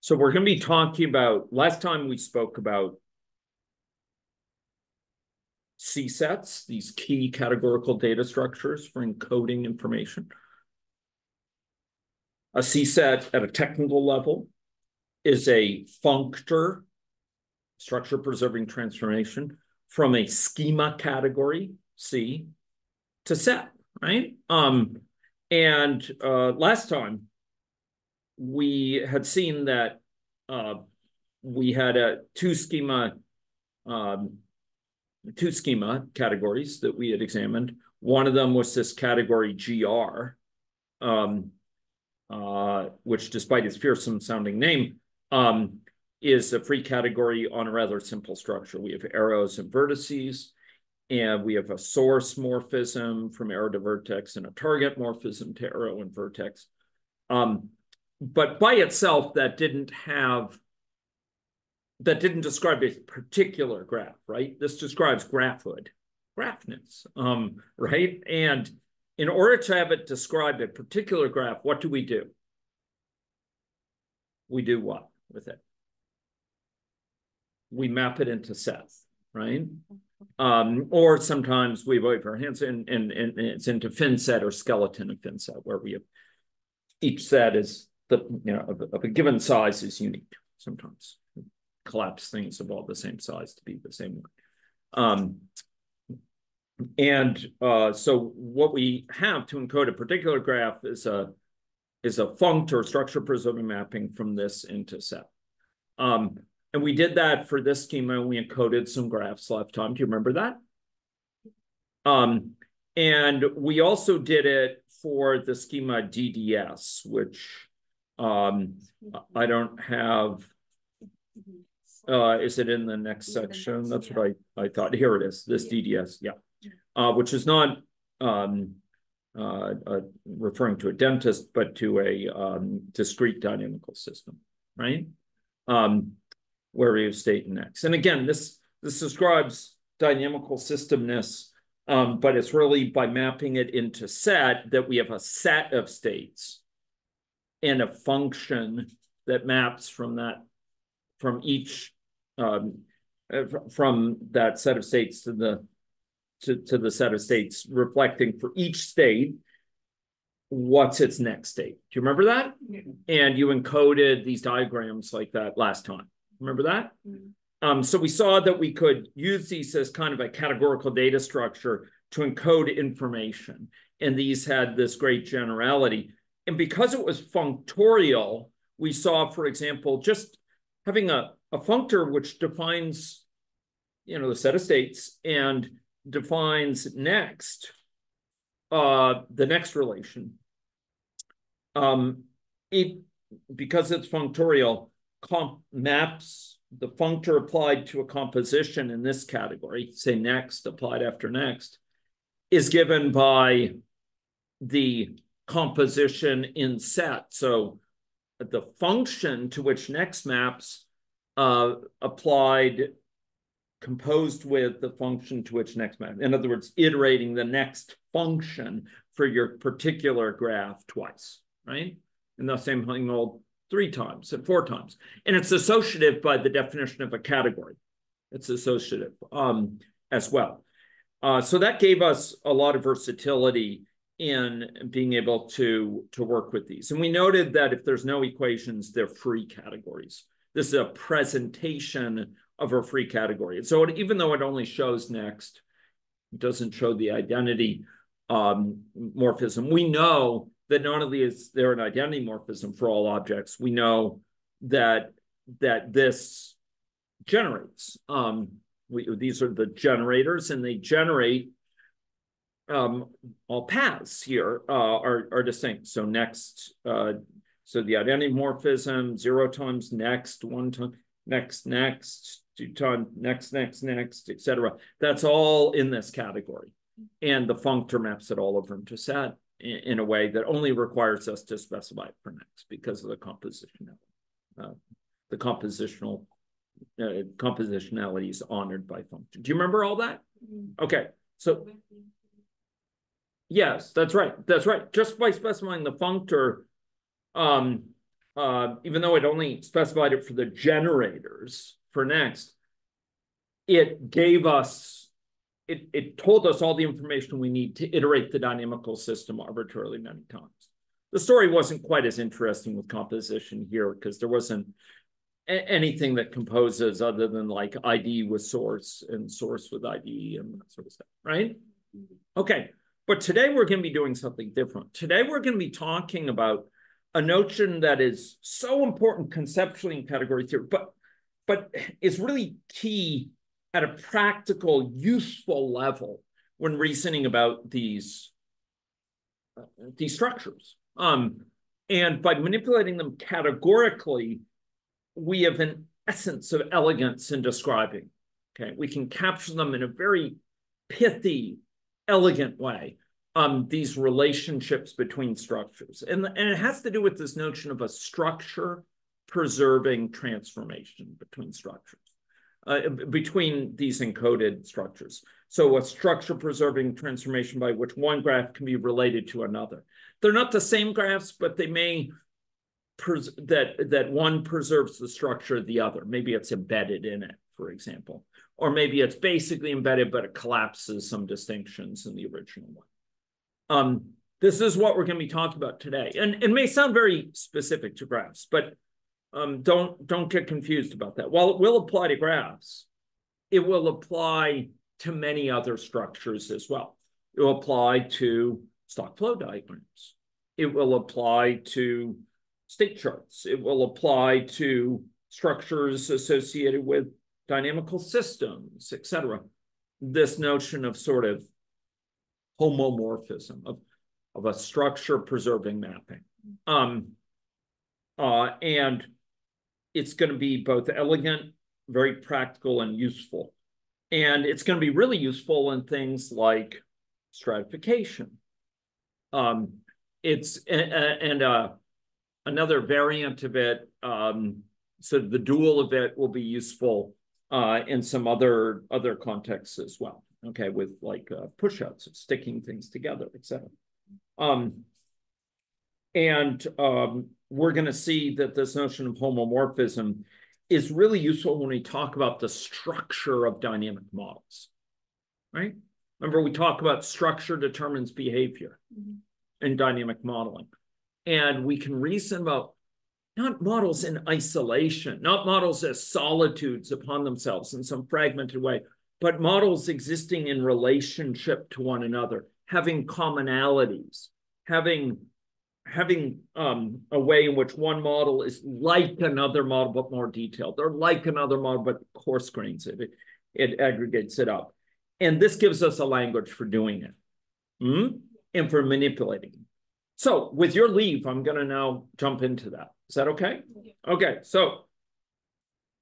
So we're going to be talking about, last time we spoke about C-sets, these key categorical data structures for encoding information. A C-set at a technical level is a functor, structure preserving transformation, from a schema category, C, to set, right? Um, and uh, last time, we had seen that uh, we had a two schema um, two schema categories that we had examined. One of them was this category GR, um, uh, which despite its fearsome sounding name, um, is a free category on a rather simple structure. We have arrows and vertices, and we have a source morphism from arrow to vertex and a target morphism to arrow and vertex. Um, but by itself, that didn't have that didn't describe a particular graph, right? This describes graphhood, graphness, um, right? And in order to have it describe a particular graph, what do we do? We do what with it? We map it into sets, right? Um, or sometimes we wave our hands and, and, and it's into fin set or skeleton of fin set, where we have each set is the you know of, of a given size is unique sometimes collapse things of all the same size to be the same one. Um, and uh, so what we have to encode a particular graph is a is a functor structure preserving mapping from this into set. Um, and we did that for this schema and we encoded some graphs last time. Do you remember that? Um, and we also did it for the schema DDS, which um, I don't have uh, is it in the next section? That's what I, I thought. Here it is, this DDS, yeah. Uh, which is not um, uh, uh, referring to a dentist, but to a um, discrete dynamical system, right? Um, where we have state and X. And again, this, this describes dynamical systemness, um, but it's really by mapping it into set that we have a set of states and a function that maps from that from each um, uh, from that set of states to the to, to the set of states, reflecting for each state what's its next state. Do you remember that? Yeah. And you encoded these diagrams like that last time. Remember that? Mm. Um, so we saw that we could use these as kind of a categorical data structure to encode information. And these had this great generality. And because it was functorial, we saw, for example, just having a a functor which defines, you know, the set of states and defines next, uh, the next relation. Um, it because it's functorial, comp maps the functor applied to a composition in this category, say next applied after next, is given by the composition in set. So the function to which next maps uh, applied composed with the function to which next map. In other words, iterating the next function for your particular graph twice, right? And the same thing will three times and four times. And it's associative by the definition of a category. It's associative um, as well. Uh, so that gave us a lot of versatility in being able to, to work with these. And we noted that if there's no equations, they're free categories. This is a presentation of a free category. And so it, even though it only shows next, it doesn't show the identity um, morphism. We know that not only is there an identity morphism for all objects, we know that that this generates. Um, we, these are the generators, and they generate um, all paths here uh, are, are distinct. So next uh, so the identity morphism, zero times next, one time, next, next, two times, next, next, next, etc. That's all in this category. And the functor maps it all over into set in, in, a way that only requires us to specify it for next because of the composition. Uh, the compositional uh, compositionality is honored by function. Do you remember all that? Mm-hmm. Okay, so yes, that's right. That's right. Just by specifying the functor, um, uh, even though it only specified it for the generators for next, it gave us, it, it told us all the information we need to iterate the dynamical system arbitrarily many times. The story wasn't quite as interesting with composition here because there wasn't anything that composes other than like ID with source and source with ID and that sort of stuff, right? Okay, but today we're going to be doing something different. Today we're going to be talking about a notion that is so important conceptually in category theory, but but is really key at a practical, useful level when reasoning about these these structures. Um, and by manipulating them categorically, we have an essence of elegance in describing. Okay, we can capture them in a very pithy, elegant way. Um, these relationships between structures, and and it has to do with this notion of a structure preserving transformation between structures, uh, between these encoded structures. So a structure preserving transformation by which one graph can be related to another. They're not the same graphs, but they may that that one preserves the structure of the other. Maybe it's embedded in it, for example, or maybe it's basically embedded, but it collapses some distinctions in the original one. Um, this is what we're going to be talking about today, and it may sound very specific to graphs, but um, don't don't get confused about that. While it will apply to graphs, it will apply to many other structures as well. It will apply to stock flow diagrams. It will apply to state charts. It will apply to structures associated with dynamical systems, et cetera. This notion of sort of homomorphism, of, of a structure preserving mapping. Um, uh, and it's going to be both elegant, very practical, and useful. And it's going to be really useful in things like stratification. Um, it's and uh, another variant of it. Um, so the dual of it will be useful uh, in some other other contexts as well. Okay, with like uh, pushouts, sticking things together, etc. Um, and um, we're going to see that this notion of homomorphism is really useful when we talk about the structure of dynamic models, right? Remember, we talk about structure determines behavior mm -hmm. in dynamic modeling. And we can reason about not models in isolation, not models as solitudes upon themselves in some fragmented way, but models existing in relationship to one another, having commonalities, having having um, a way in which one model is like another model but more detailed. They're like another model but coarse grains it. It aggregates it up. And this gives us a language for doing it mm? and for manipulating so with your leave, I'm going to now jump into that. Is that okay? Okay, so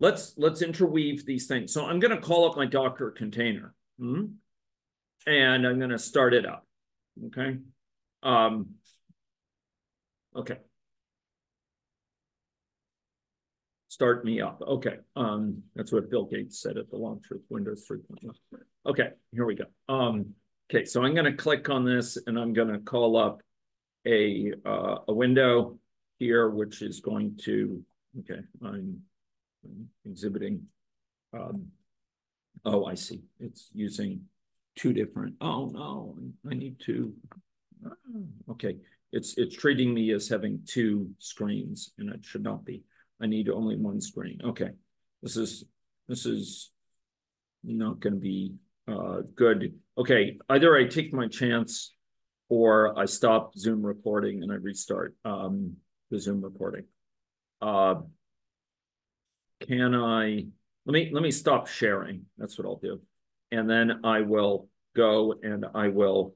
let's let's interweave these things. So I'm going to call up my Docker container, hmm? and I'm going to start it up. Okay. Um, okay. Start me up. Okay. Um, that's what Bill Gates said at the launch of Windows 3.1. Okay, here we go. Um, okay, so I'm going to click on this and I'm going to call up a, uh, a window here, which is going to, okay, I'm, I'm exhibiting, um, oh, I see. It's using two different, oh no, I need to, ah, okay. It's, it's treating me as having two screens and it should not be. I need only one screen. Okay. This is, this is not going to be uh, good. Okay. Either I take my chance or I stop Zoom recording and I restart um, the Zoom recording. Uh, can I, let me, let me stop sharing. That's what I'll do. And then I will go and I will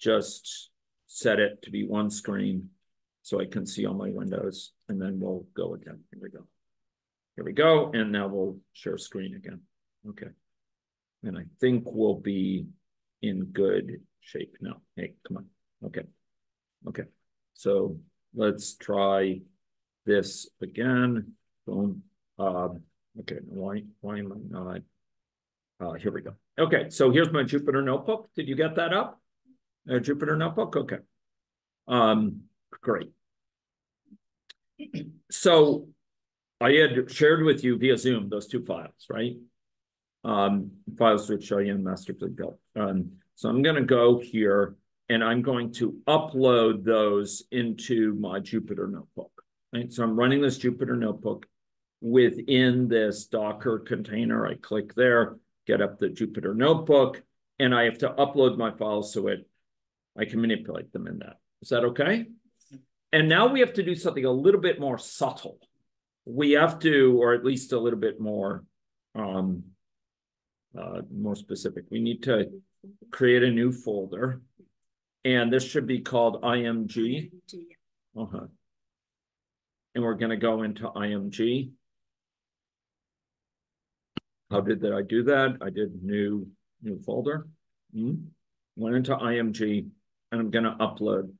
just set it to be one screen so I can see all my windows and then we'll go again. Here we go. Here we go. And now we'll share screen again. Okay. And I think we'll be in good shape now. Hey, come on. Okay. Okay. So let's try this again. Boom. Uh, okay. Why, why am I not? Uh, here we go. Okay. So here's my Jupyter notebook. Did you get that up? A Jupyter notebook? Okay. Um, great. so I had shared with you via Zoom those two files, right? Um, files which Cheyenne masterfully built. Um, so I'm going to go here and I'm going to upload those into my Jupyter notebook. Right? So I'm running this Jupyter notebook within this Docker container. I click there, get up the Jupyter notebook, and I have to upload my files so it I can manipulate them in that. Is that okay? And now we have to do something a little bit more subtle. We have to, or at least a little bit more um, uh, more specific. We need to create a new folder. And this should be called IMG. Uh -huh. And we're going to go into IMG. How did that I do that? I did new new folder. Mm -hmm. Went into IMG and I'm going to upload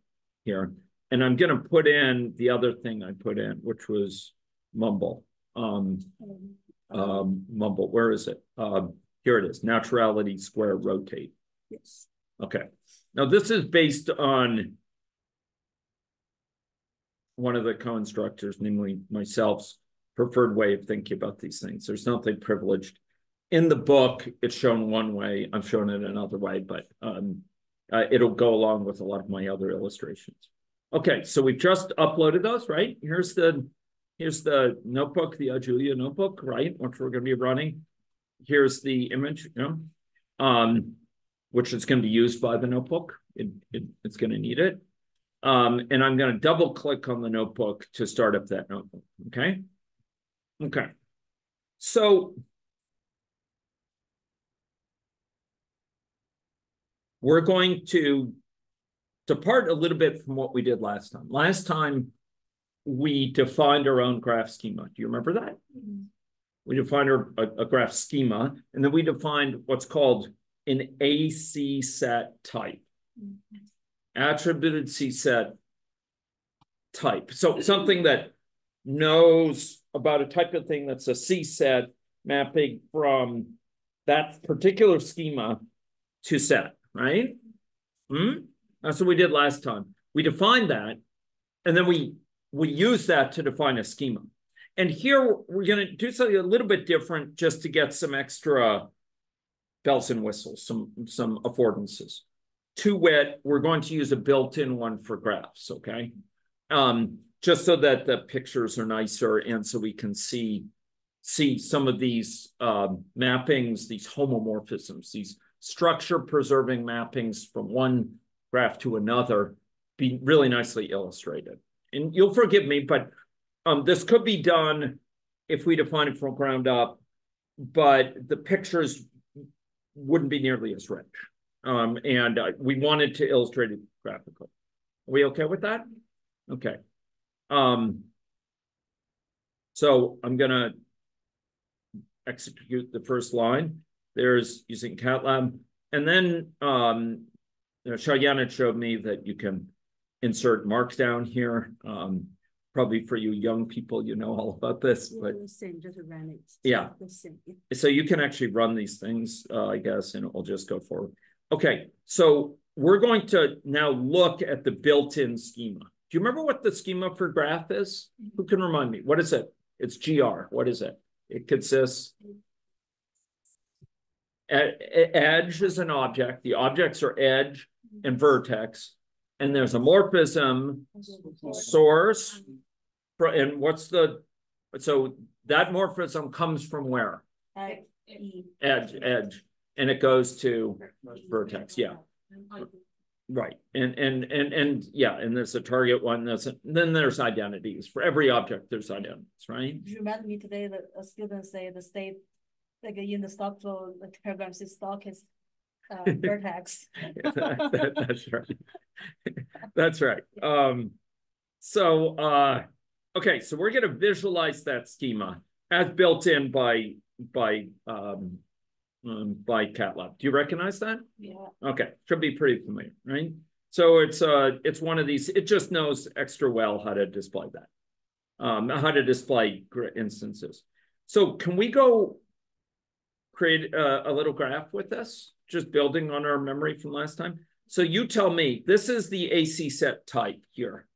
here. And I'm going to put in the other thing I put in, which was Mumble. Um, um, Mumble, where is it? Uh, here it is, naturality square rotate. Yes. Okay. Now this is based on one of the co-instructors, namely myself's preferred way of thinking about these things. There's nothing privileged. In the book, it's shown one way. I'm showing it another way, but um, uh, it'll go along with a lot of my other illustrations. Okay, so we've just uploaded those, right? Here's the here's the notebook, the Julia notebook, right? Which we're going to be running. Here's the image, you know, um, which is going to be used by the notebook. It, it, it's going to need it. Um, and I'm going to double click on the notebook to start up that notebook. Okay. Okay. So we're going to depart a little bit from what we did last time. Last time, we defined our own graph schema. Do you remember that? Mm -hmm. We defined our, a, a, graph schema, and then we defined what's called an AC set type, mm -hmm. attributed C set type. So something that knows about a type of thing that's a C set mapping from that particular schema to set right? Hmm? That's what we did last time. We defined that, and then we we use that to define a schema. And here we're going to do something a little bit different just to get some extra bells and whistles, some some affordances. To wit, we're going to use a built-in one for graphs, okay? Um, just so that the pictures are nicer and so we can see see some of these um, mappings, these homomorphisms, these structure preserving mappings from one graph to another be really nicely illustrated. And you'll forgive me, but um, this could be done if we define it from ground up, but the pictures wouldn't be nearly as rich. Um, and uh, we wanted to illustrate it graphically. Are we okay with that? Okay. Um, so I'm going to execute the first line. There's using CatLab. And then um, you know, showed me that you can insert markdown here. Um, probably for you young people, you know all about this. But the same, just run it. Yeah. So you can actually run these things, uh, I guess, and it will just go forward. Okay, so we're going to now look at the built-in schema. Do you remember what the schema for graph is? Who can remind me? What is it? It's GR. What is it? It consists edge is an object. The objects are edge and vertex. And there's a morphism source. For, And what's the, so that morphism comes from where? Edge, edge. And it goes to vertex, yeah. Right. And and and and yeah, and there's a target one. That's then there's identities. For every object, there's identities, right? You remember me today that a student say the state like in the stock flow, the paragraph says stock is uh, vertex. that, that's right. that's right. Um, so, uh, okay, so we're going to visualize that schema as built in by by um, um, by CatLab. Do you recognize that? Yeah. Okay, should be pretty familiar, right? So it's uh it's one of these. It just knows extra well how to display that, um, how to display instances. So can we go create a, a little graph with this, just building on our memory from last time. So you tell me, this is the AC set type here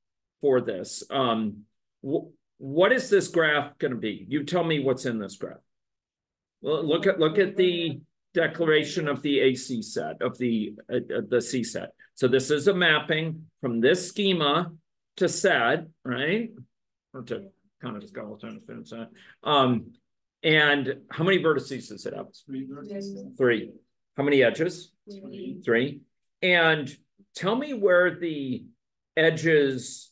for this. Um, wh- what is this graph gonna be? You tell me what's in this graph. Well, look at, look at the declaration of the AC set, of the, uh, the C set. So this is a mapping from this schema to set, right? Or to kind of skeleton, set. Um, and how many vertices does it have? Three vertices. Three. How many edges? Three. Three. And tell me where the edges,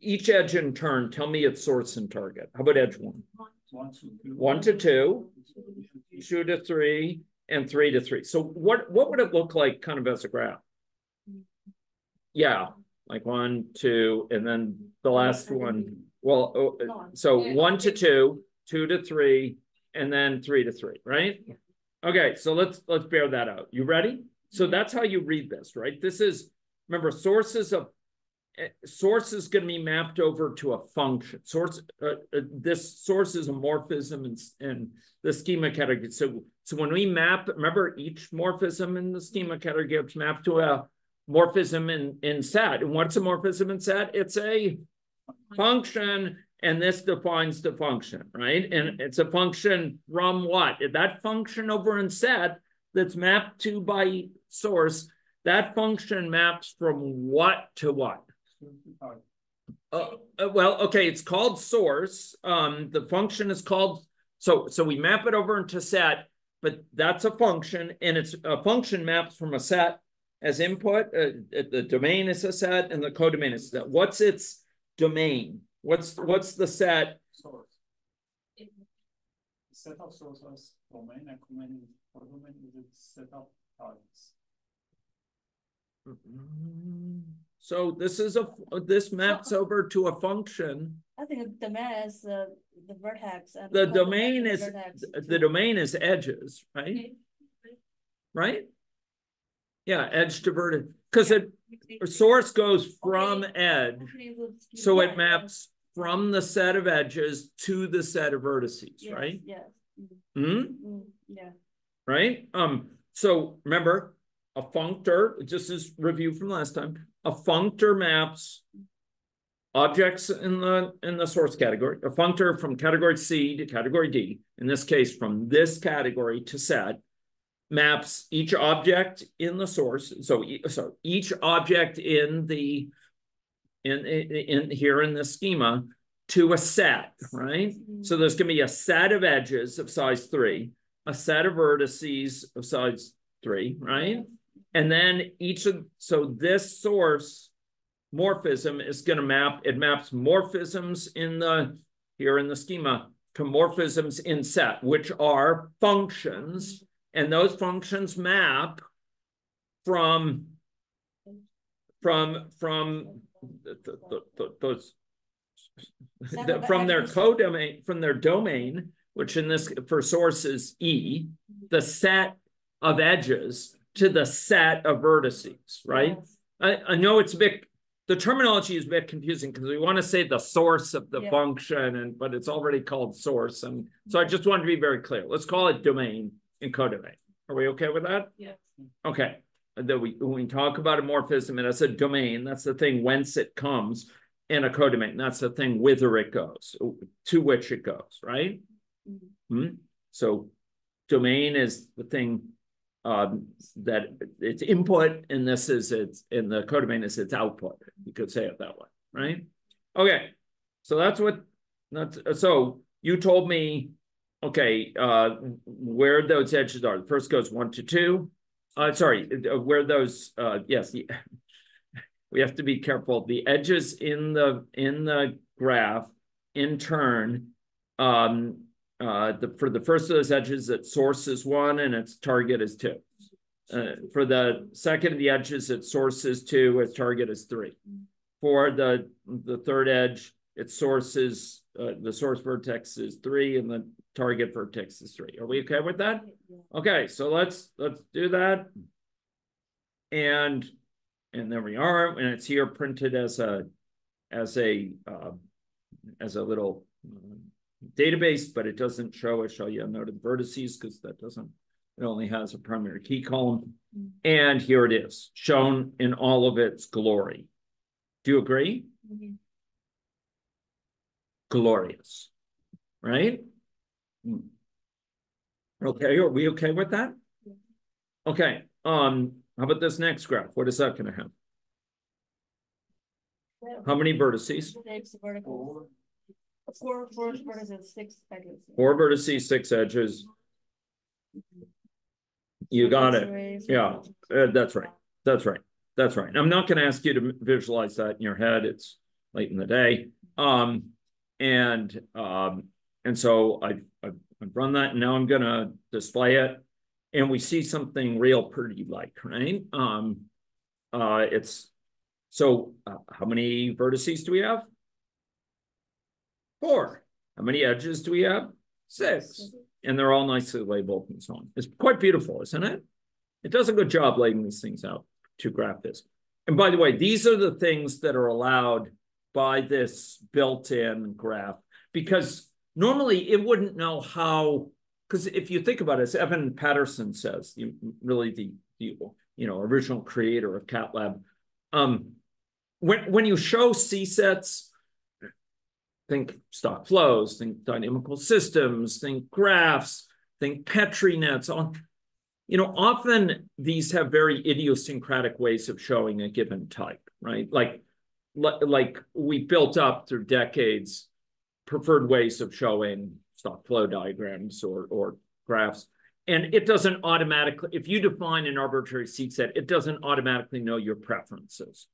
each edge in turn, tell me its source and target. How about edge one? One to two. One to two, two to three, and three to three. So what, what would it look like kind of as a graph? Yeah, like one, two, and then the last one, well, oh, so one to two, two to three, and then three to three, right? Okay, so let's, let's bear that out. You ready? So that's how you read this, right? This is, remember, sources of, eh, source is gonna be mapped over to a function. Source, uh, uh, this source is a morphism in, s- in the schema category. So, so when we map, remember, each morphism in the schema category gets mapped to a morphism in, in set. And what's a morphism in set? It's a function, and this defines the function, right? And it's a function from what? That function over in set that's mapped to by source, that function maps from what to what? Uh, uh, well, okay, it's called source. Um, the function is called, so, so we map it over into set, but that's a function and it's a function maps from a set as input. Uh, the domain is a set and the codomain is a set. What's its domain? What's, what's the set? Source. Set of sources, domain, and codomain, codomain is a set of targets. So this is a, this maps over to a function. I think the domain is uh, the vertex. and The domain is, vertex. the domain is edges, right? Right? Yeah, edge to vertex, because it, source goes from Okay. edge, so it maps from the set of edges to the set of vertices, yes, right? Yes, mm, Hmm, mm, yeah. right? Um, so remember, a functor, just as review from last time, a functor maps objects in the, in the source category, a functor from category C to category D, in this case, from this category to set, maps each object in the source. So, so each object in the, in, in, in here in the schema to a set, right? So mm-hmm. there's gonna be a set of edges of size three, a set of vertices of size three, right? And then each of, so this source morphism is gonna map, it maps morphisms in the, here in the schema, to morphisms in set, which are functions, and those functions map from, from, from the, the, the- those Set the- of from their codomain, from their domain, which in this, for source is E, the set of edges to the set of vertices, right? Yes. I, I know it's a bit, the terminology is a bit confusing because we want to say the source of the Yeah. function and, but it's already called source. And so I just wanted to be very clear. Let's call it domain and codomain. Are we okay with that? Yes. Okay, that we, when we talk about a morphism and it's a domain, that's the thing whence it comes. And a codomain, that's the thing whither it goes, to which it goes, right? Mhm. Hmm? So domain is the thing um, that it's input and this is its, and the codomain is its output. You could say it that way, right? Okay, so that's what, that's, so you told me, okay, uh, where those edges are. The first goes one to two. Uh, sorry, uh, where those, uh, yes, we have to be careful. The edges in the, in the graph in turn, um, uh, the, for the first of those edges, its source is one and its target is two. Uh, for the second of the edges, its source is two, its target is three. For the, the third edge, its source is, uh, the source vertex is three and the target vertex is three. Are we okay with that? Okay, so let's, let's do that. And, and there we are, and it's here printed as a, as a, uh, as a little um, database, but it doesn't show, it show you a note of vertices because that doesn't, it only has a primary key column. Mm. And here it is, shown in all of its glory. Do you agree? Mhm. glorious, right? Okay, are we okay with that? Okay, um, how about this next graph? What is that gonna have? How many vertices? Six verticals. Four, four vertices, six edges. Four vertices, six edges. You got it. Yeah, uh, that's right. That's right. That's right. I'm not going to ask you to visualize that in your head. It's late in the day. Um, and um, and so I've, I've run that, and now I'm going to display it, and we see something real pretty like, right? Um, uh, it's so uh, how many vertices do we have? Four. How many edges do we have? Six. And they're all nicely labeled and so on. It's quite beautiful, isn't it? It does a good job laying these things out to graph this. And by the way, these are the things that are allowed by this built-in graph because normally it wouldn't know how, because if you think about it, as Evan Patterson says, you, really the, the you know original creator of CatLab, um, when when you show C sets, think stock flows, think dynamical systems, think graphs, think Petri nets. On, you know, often these have very idiosyncratic ways of showing a given type, right? Like, like we built up through decades preferred ways of showing stock flow diagrams or or graphs. And it doesn't automatically, if you define an arbitrary C set, it doesn't automatically know your preferences.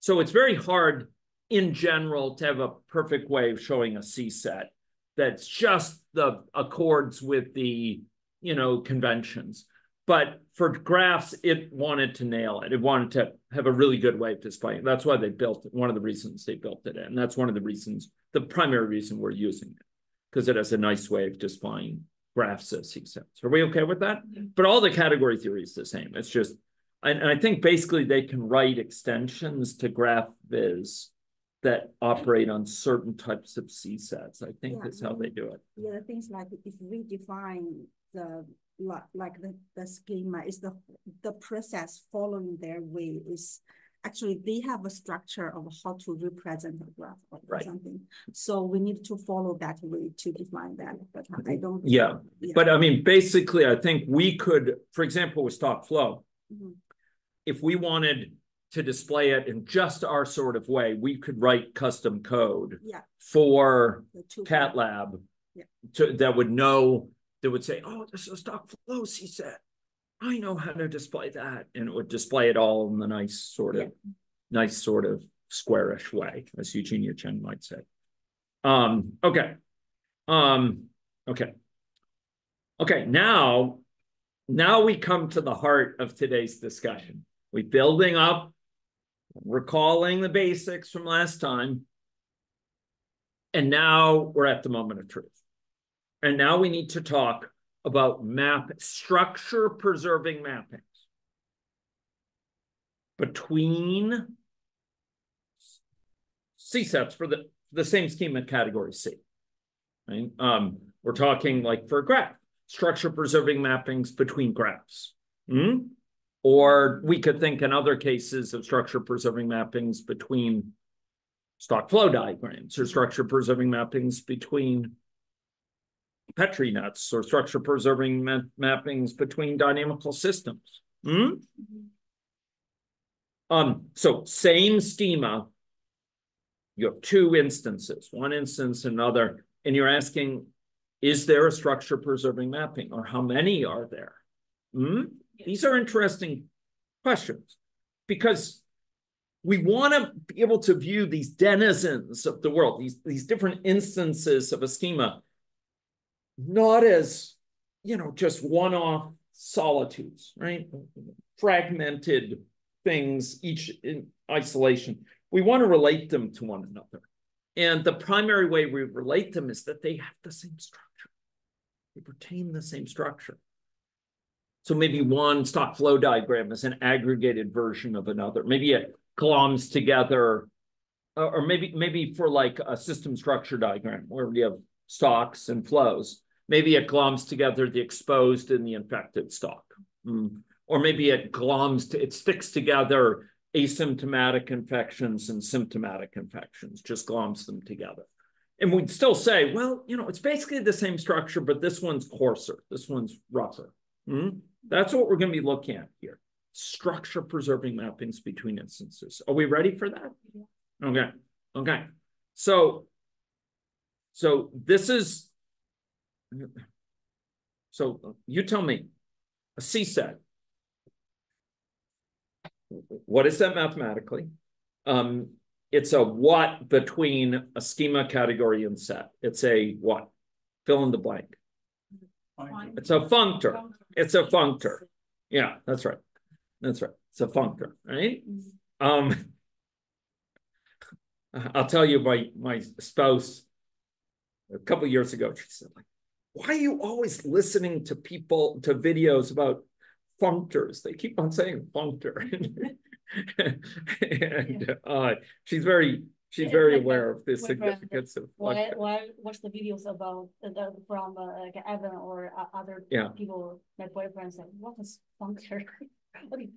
So it's very hard in general to have a perfect way of showing a C set that's just the accords with the, you know, conventions. But for graphs, it wanted to nail it. It wanted to have a really good way of displaying it. That's why they built it. One of the reasons they built it. And that's one of the reasons, the primary reason we're using it, because it has a nice way of displaying graphs as C sets. Are we okay with that? Mm-hmm. But all the category theory is the same. It's just, and, and I think basically they can write extensions to graph viz that operate on certain types of C sets. I think Yeah, that's how they do it. Yeah, things like if we define the like like the, the schema is the the process following their way is actually they have a structure of how to represent a graph or Right. something. So we need to follow that way to define that, but I don't. Yeah, But I mean, basically, I think we could, for example, with stock flow, Mhm. if we wanted to display it in just our sort of way, we could write custom code Yeah. for CatLab Yeah. to, that would know, that would say, oh, this is stock flow C set. I know how to display that. And it would display it all in the nice sort of, nice sort of squarish way, as Eugenia Cheng might say. Um, okay. Um, okay. Okay, now, now we come to the heart of today's discussion. We building up, recalling the basics from last time. And now we're at the moment of truth. And now we need to talk about map structure preserving mappings between C sets for the, the same schema category C. Right? Um, we're talking like for a graph, structure preserving mappings between graphs. Hmm? Or we could think in other cases of structure preserving mappings between stock flow diagrams or structure preserving mappings between Petri nets or structure preserving ma mappings between dynamical systems. Hmm? Um, so same schema. You have two instances, one instance, another, and you're asking, is there a structure preserving mapping or how many are there? Hmm? These are interesting questions because we want to be able to view these denizens of the world, these, these different instances of a schema, not as, you know, just one-off solitudes, right? Fragmented things, each in isolation. We want to relate them to one another. And the primary way we relate them is that they have the same structure. They retain the same structure. So maybe one stock flow diagram is an aggregated version of another. Maybe it gloms together, or or maybe maybe for like a system structure diagram where we have stocks and flows. Maybe it gloms together the exposed and the infected stock. Mm. Or maybe it gloms to it sticks together asymptomatic infections and symptomatic infections, just gloms them together. And we'd still say, well, you know, it's basically the same structure, but this one's coarser, this one's rougher. Hmm? That's what we're gonna be looking at here. Structure preserving mappings between instances. Are we ready for that? Okay, okay. So, so this is, so you tell me, a C set. What is that mathematically? Um, it's a what between a schema category and set. It's a what? Fill in the blank. It's a functor. It's a functor. Yeah, that's right. That's right. It's a functor, right? Um, I'll tell you, my my spouse a couple years ago, she said, like, why are you always listening to people to videos about functors? They keep on saying functor. and uh, she's very she's Yeah, very like, aware of the my friend, significance of Why, why watch the videos about uh, the, from uh, like Evan or uh, other Yeah. people, my boyfriend said, what is functor? What are you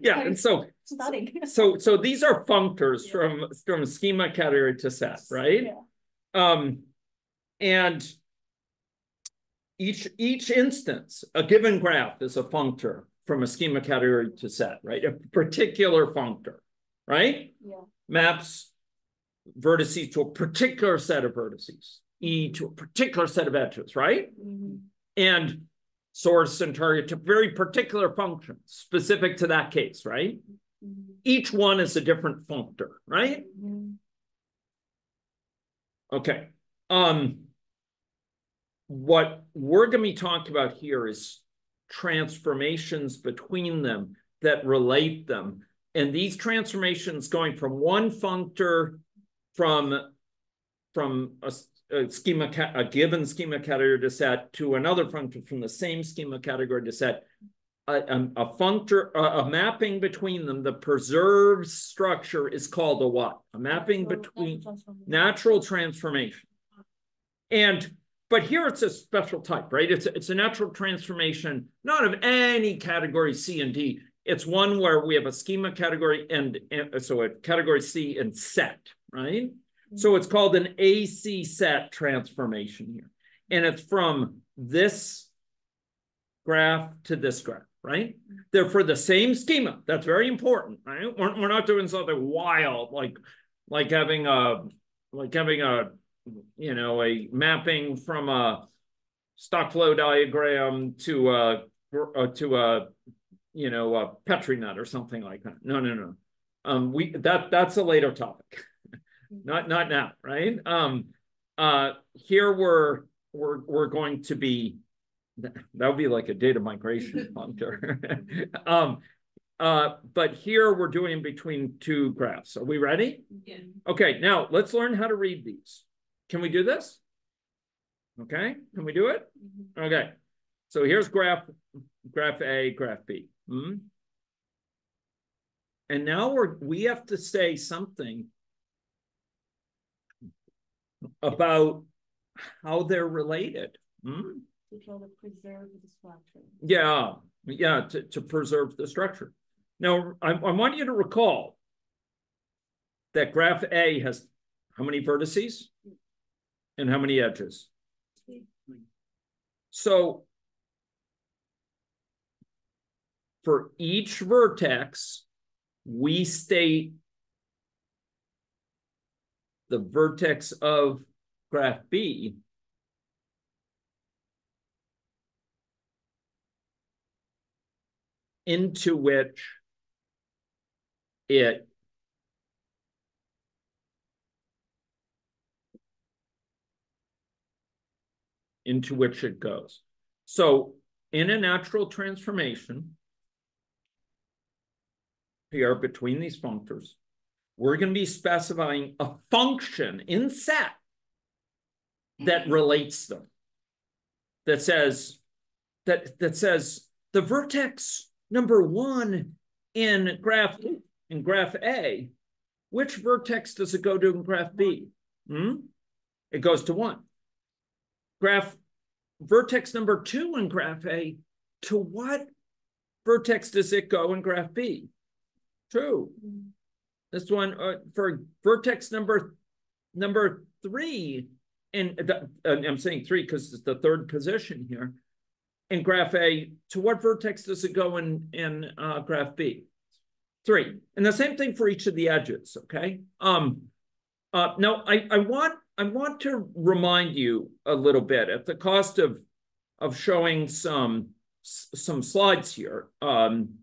Yeah, and so studying? so so these are functors Yeah. from from schema category to set, right? Yeah. Um, and each each instance, a given graph is a functor from a schema category to set, right? A particular functor, right? Yeah. Maps vertices to a particular set of vertices, E to a particular set of edges, right? Mhm. And source and target to very particular functions specific to that case, right? Mhm. Each one is a different functor, right? Mhm. Okay. Um, what we're going to be talking about here is transformations between them that relate them. And these transformations going from one functor from, from a schema, a given schema category to set to another functor from the same schema category to set. A, a, a functor, a, a mapping between them, the preserved structure is called a what? A mapping between natural transformation. natural transformation. And but here it's a special type, right? It's a, it's a natural transformation, not of any category C and D. It's one where we have a schema category and, and uh, so a category C and set, right? So it's called an AC set transformation here. And it's from this graph to this graph, right? They're for the same schema. That's very important, right? We're, we're not doing something wild like like having a like having a you know a mapping from a stock flow diagram to a uh, to a you know a petri net or something like that. No, no, no. Um, we that that's a later topic not not now, right? Um, uh, here we're we're we're going to be that would be like a data migration functor. um, uh, but here we're doing between two graphs. Are we ready? Yeah. Okay, now let's learn how to read these. Can we do this? Okay, can we do it? Mhm. Okay, so here's graph graph A, graph B. Hmm? And now we're we have to say something about how they're related. To try to preserve the structure. Yeah, yeah, to, to preserve the structure. Now, I, I want you to recall that graph A has how many vertices and how many edges? So for each vertex, we state the vertex of graph B into which it into which it goes. So in a natural transformation here between these functors, we're going to be specifying a function in set that relates them. That says that that says the vertex number one in graph in graph A, which vertex does it go to in graph B? Hmm? It goes to one. Graph vertex number two in graph A, to what vertex does it go in graph B? Two. Mhm. This one uh, for vertex number number three and I'm saying three because it's the third position here. In graph A, to what vertex does it go in, in, uh, graph B? Three, and the same thing for each of the edges, okay? Um, uh, now I, I want, I want to remind you a little bit at the cost of, of showing some, some slides here, um,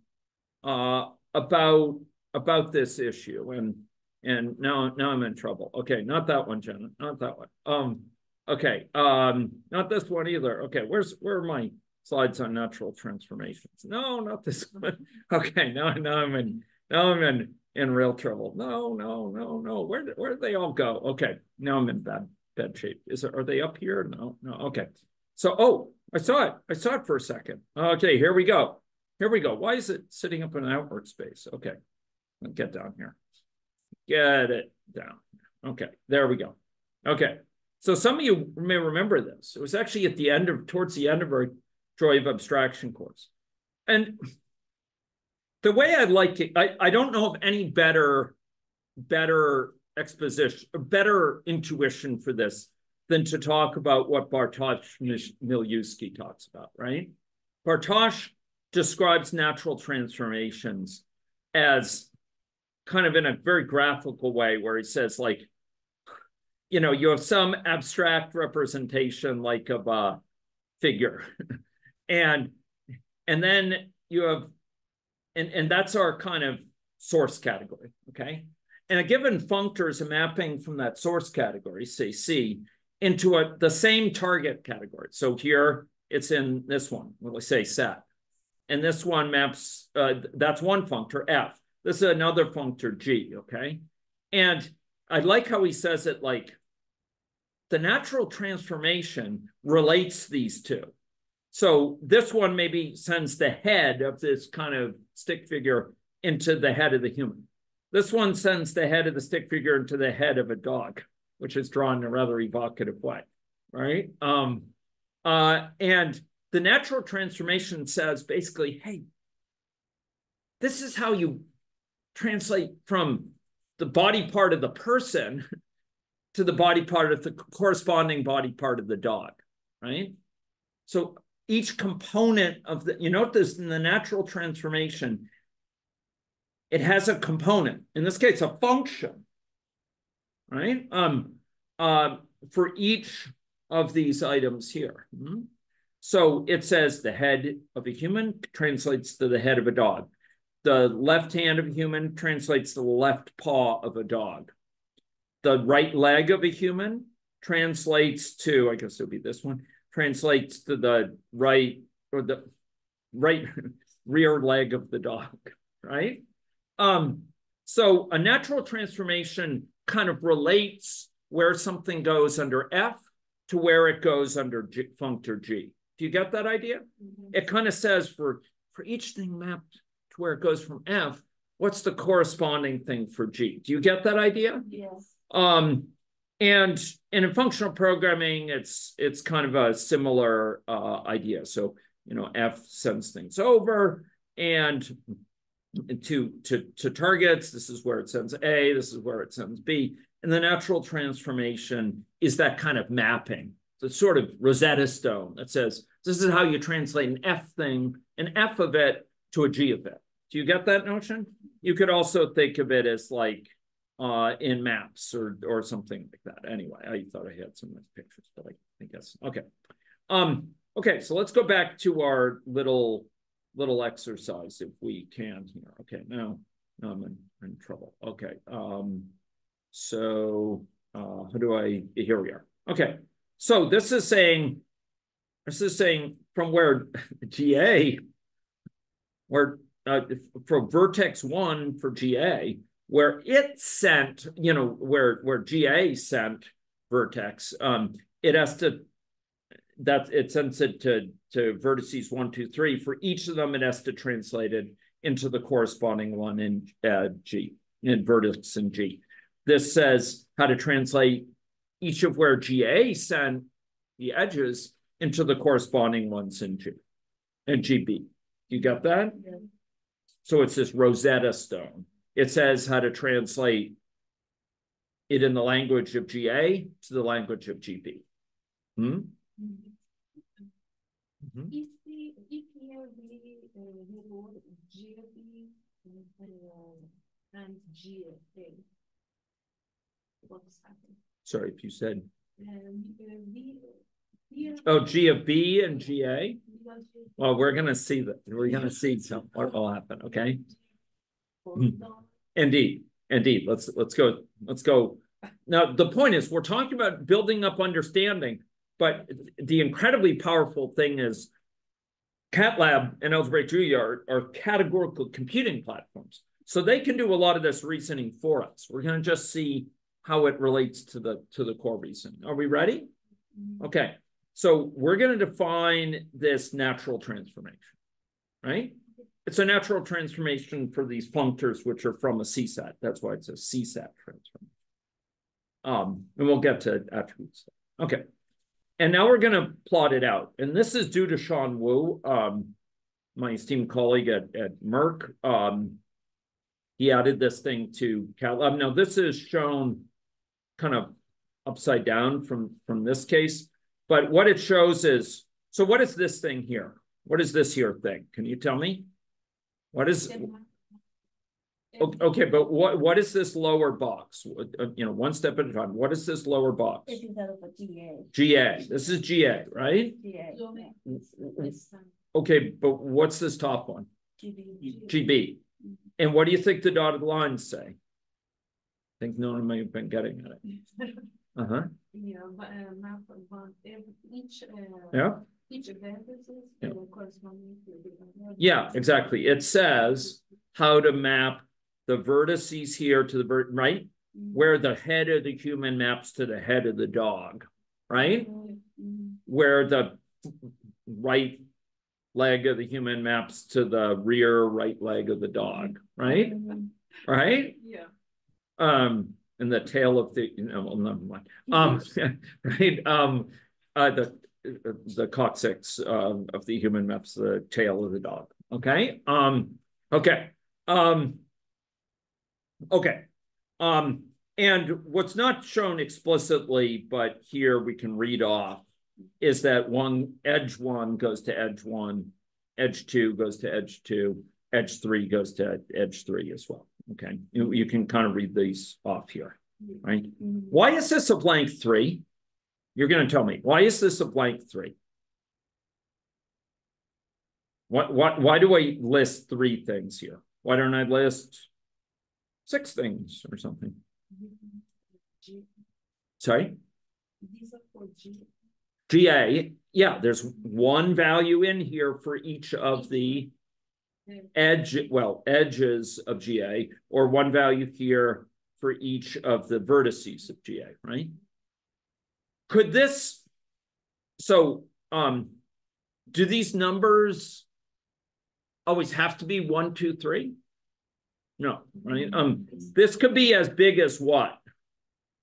uh, about, about this issue and, and now, now I'm in trouble. Okay, not that one, Jenna, not that one. Um, okay, um, not this one either. Okay, where's, where are my slides on natural transformations? No, not this one. Okay, now, now I'm in, now I'm in, in real trouble. No, no, no, no. Where, did- where did they all go? Okay, now I'm in bad, bad shape. Is it, are they up here? No, no, okay. So, oh, I saw it. I saw it for a second. Okay, here we go. Here we go. Why is it sitting up in an outward space? Okay, I'll get down here. Get it down. Okay, there we go. Okay, so some of you may remember this. It was actually at the end of, towards the end of our Joy of Abstraction course. And the way I'd like to, I, I don't know of any better, better exposition, better intuition for this than to talk about what Bartosz Milewski talks about, right? Bartosz describes natural transformations as kind of in a very graphical way where he says like you know you have some abstract representation like of a figure and and then you have and and that's our kind of source category okay and a given functor is a mapping from that source category say c into a the same target category so here it's in this one let's say set and this one maps uh, that's one functor f this is another functor G, okay? And I like how he says it like the natural transformation relates these two. So this one maybe sends the head of this kind of stick figure into the head of the human. This one sends the head of the stick figure into the head of a dog, which is drawn in a rather evocative way, right? Um, uh, and the natural transformation says basically, hey, this is how you translate from the body part of the person to the body part of the corresponding body part of the dog, right? So each component of the, you note this in the natural transformation, it has a component, in this case, a function, right? Um, uh, for each of these items here. Hmm? So it says the head of a human translates to the head of a dog the left hand of a human translates to the left paw of a dog. The right leg of a human translates to, I guess it'll be this one, translates to the right or the right rear leg of the dog, right? Um, so a natural transformation kind of relates where something goes under F to where it goes under G, functor G. Do you get that idea? Mm -hmm. It kind of says for, for each thing mapped to where it goes from F, what's the corresponding thing for G? Do you get that idea? Yes. Um, and, and in functional programming, it's it's kind of a similar uh, idea. So, you know, F sends things over and to, to, to targets, this is where it sends A, this is where it sends B. And the natural transformation is that kind of mapping. It's sort of Rosetta Stone that says, this is how you translate an F thing, an F of it to a G of it. Do you get that notion? You could also think of it as like uh, in maps or or something like that. Anyway, I thought I had some nice pictures, but I, I guess okay. Um, okay, so let's go back to our little little exercise if we can here. Okay, now, now I'm in, in trouble. Okay, um, so uh, how do I? Here we are. Okay, so this is saying this is saying from where GA where uh, for vertex one for GA, where it sent, you know, where where GA sent vertex, um, it has to that it sends it to to vertices one, two, three. For each of them, it has to translate it into the corresponding one in uh, G, in vertex in G. This says how to translate each of where GA sent the edges into the corresponding ones in G and GB. You got that? Yeah. So it's this Rosetta Stone. It says how to translate it in the language of GA to the language of GP. Hmm? If we, if here we, uh, we wrote and, GFA. What's happening? Sorry, if you said, And, we, here. oh, G of B and GA? Well, we're gonna see that, we're gonna see some, what will happen, okay? Down Indeed, indeed, let's, let's go, let's go. Now, the point is, we're talking about building up understanding, but the incredibly powerful thing is Catlab and Algebraic Julia are, are categorical computing platforms. So they can do a lot of this reasoning for us. We're gonna just see how it relates to the, to the core reasoning. Are we ready? Mm-hmm. Okay, so we're gonna define this natural transformation, right? It's a natural transformation for these functors, which are from a C set. That's why it's a C set transformation. Um, and we'll get to attributes. Okay. And now we're gonna plot it out. And this is due to Sean Wu, um, my esteemed colleague at, at Merck. Um, he added this thing to Catlab. Now this is shown kind of upside down from, from this case. But what it shows is, so what is this thing here? What is this here thing? Can you tell me? What is, okay, but what, what is this lower box? Uh, You know, one step at a time. What is this lower box? It is out GA, GA, this is GA, right? GA, yeah, Okay, but what's this top one? GB. GB. And what do you think the dotted lines say? I think no one may have been getting at it. Uh-huh, Yeah, but, uh, map of one, each, uh. yeah, Each Yeah. corresponding to yeah, exactly. It says how to map the vertices here to the vert, right? Where the head of the human maps to the head of the dog, right? Mm, Where the right leg of the human maps to the rear right leg of the dog, right? Right? Yeah. Um, and the tail of the, you know, well, never mind. Um, right, um, uh, the, the coccyx, um, of the human maps, the tail of the dog, okay? Um, okay, um. Okay, um, and what's not shown explicitly, but here we can read off. Is that one, edge one goes to edge one, edge two goes to edge two, edge three goes to edge three as well, okay? You, you can kind of read these off here, right? Why is this a blank three? You're gonna tell me, why is this a blank three? What, what, why do I list three things here? Why don't I list six things or something? Sorry, these are for. GA, yeah, there's one value in here for each of the edge, well, edges of GA, or one value here for each of the vertices of GA, right? Could this, so, um, do these numbers always have to be one, two, three? No, right? Um, this could be as big as what?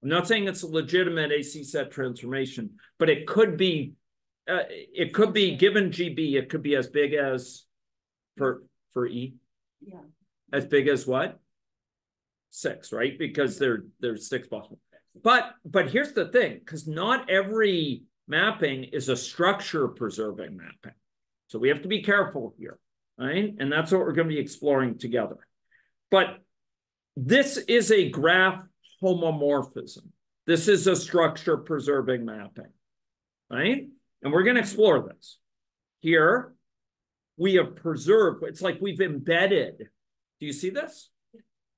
I'm not saying it's a legitimate AC set transformation, but it could be, uh, it could be, given GB, it could be as big as for, for E, Yeah. as big as what? Six, right? Because there, there's six possible. But, but here's the thing, because not every mapping is a structure preserving mapping. So we have to be careful here, right? And that's what we're going to be exploring together. But this is a graph homomorphism. This is a structure preserving mapping, right? And we're going to explore this. Here, we have preserved, it's like we've embedded. Do you see this?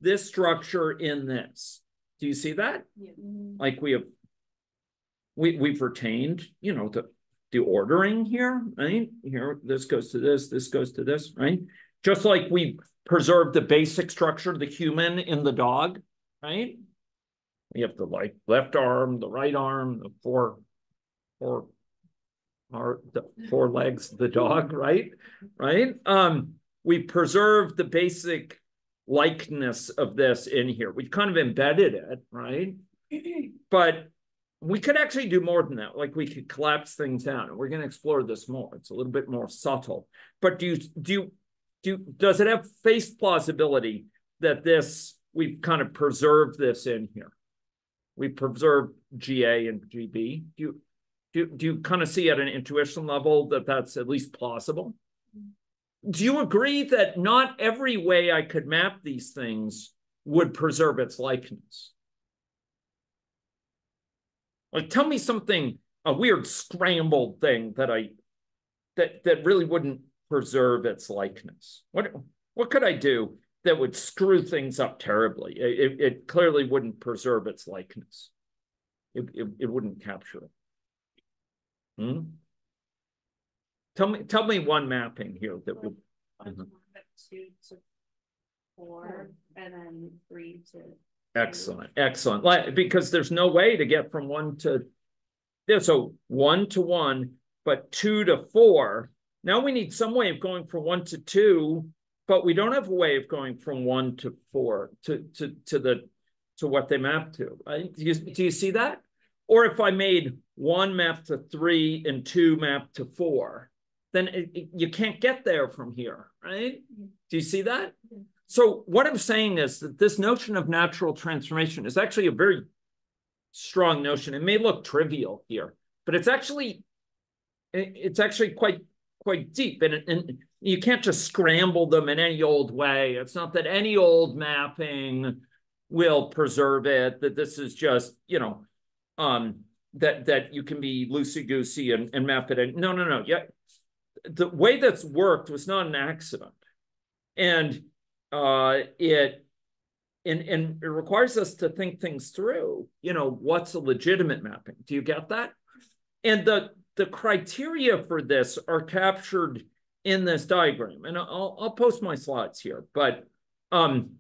This structure in this. Do you see that? Yeah. Like we have, we, we've retained, you know, the, the ordering here, right? Here, this goes to this, this goes to this, right? Just like we preserved the basic structure, the human in the dog, right? We have the like left arm, the right arm, the four, four, or the four legs, the dog, right? Right? Um, we preserved the basic likeness of this in here. We've kind of embedded it, right? But we could actually do more than that. Like we could collapse things down. And we're going to explore this more. It's a little bit more subtle. But do you do you do does it have face plausibility that this we've kind of preserved this in here? we preserve GA and GB. Do you, do, do you kind of see at an intuition level that that's at least plausible? Mm-hmm. Do you agree that not every way I could map these things would preserve its likeness? Like, tell me something, a weird scrambled thing that I, that, that really wouldn't preserve its likeness. What, what could I do that would screw things up terribly? It, it, clearly wouldn't preserve its likeness. It, it, it wouldn't capture it. Hmm? Tell me, tell me one mapping here that would, to Mhm. one, Two to four, and then three to. excellent, excellent. Like, because there's no way to get from one to, there, so one to one, but two to four. Now we need some way of going from one to two, but we don't have a way of going from one to four to, to, to the, to what they map to. Right? Do you, do you see that? Or if I made one map to three and two map to four, then it, it- you can't get there from here, right? Do you see that? So what I'm saying is that this notion of natural transformation is actually a very strong notion. It may look trivial here, but it's actually it- it's actually quite quite deep and, and you can't just scramble them in any old way. It's not that any old mapping will preserve it, that this is just, you know, um, that that you can be loosey-goosey and, and map it in. No, no, no. Yeah. The way that's worked was not an accident. And uh it and and it requires us to think things through. You know what's a legitimate mapping? Do you get that? And the the criteria for this are captured in this diagram. And i'll i'll post my slides here but um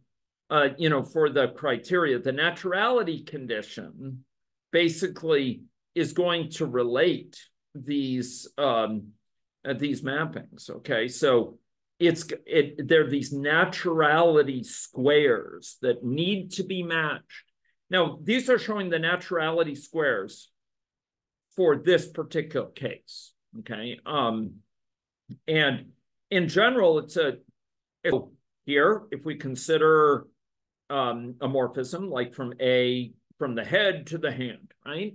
uh you know for the criteria the naturality condition basically is going to relate these um uh, these mappings okay so it's it there are these naturality squares that need to be matched. Now, these are showing the naturality squares for this particular case. Okay. Um, and in general, it's a here, if we consider um a morphism like from a from the head to the hand, right?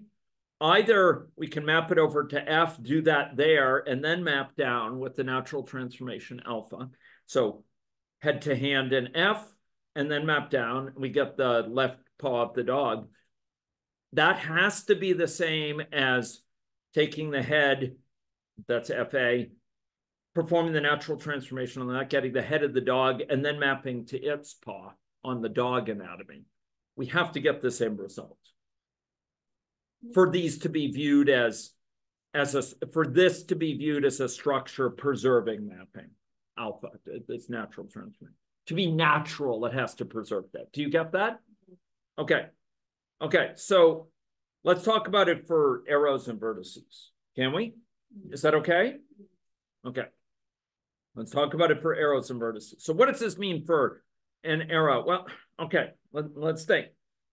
Either we can map it over to F, do that there, and then map down with the natural transformation alpha. So head to hand in F, and then map down. We get the left paw of the dog. That has to be the same as taking the head, that's FA, performing the natural transformation on that, getting the head of the dog, and then mapping to its paw on the dog anatomy. We have to get the same result for these to be viewed as as a for this to be viewed as a structure preserving mapping alpha it's natural transfer. To be natural it has to preserve that. Do you get that? Mm-hmm. Okay. Okay so let's talk about it for arrows and vertices. Can we? Mm-hmm. Is that okay? Okay. Let's talk about it for arrows and vertices. So what does this mean for an arrow? Well okay let, let's think.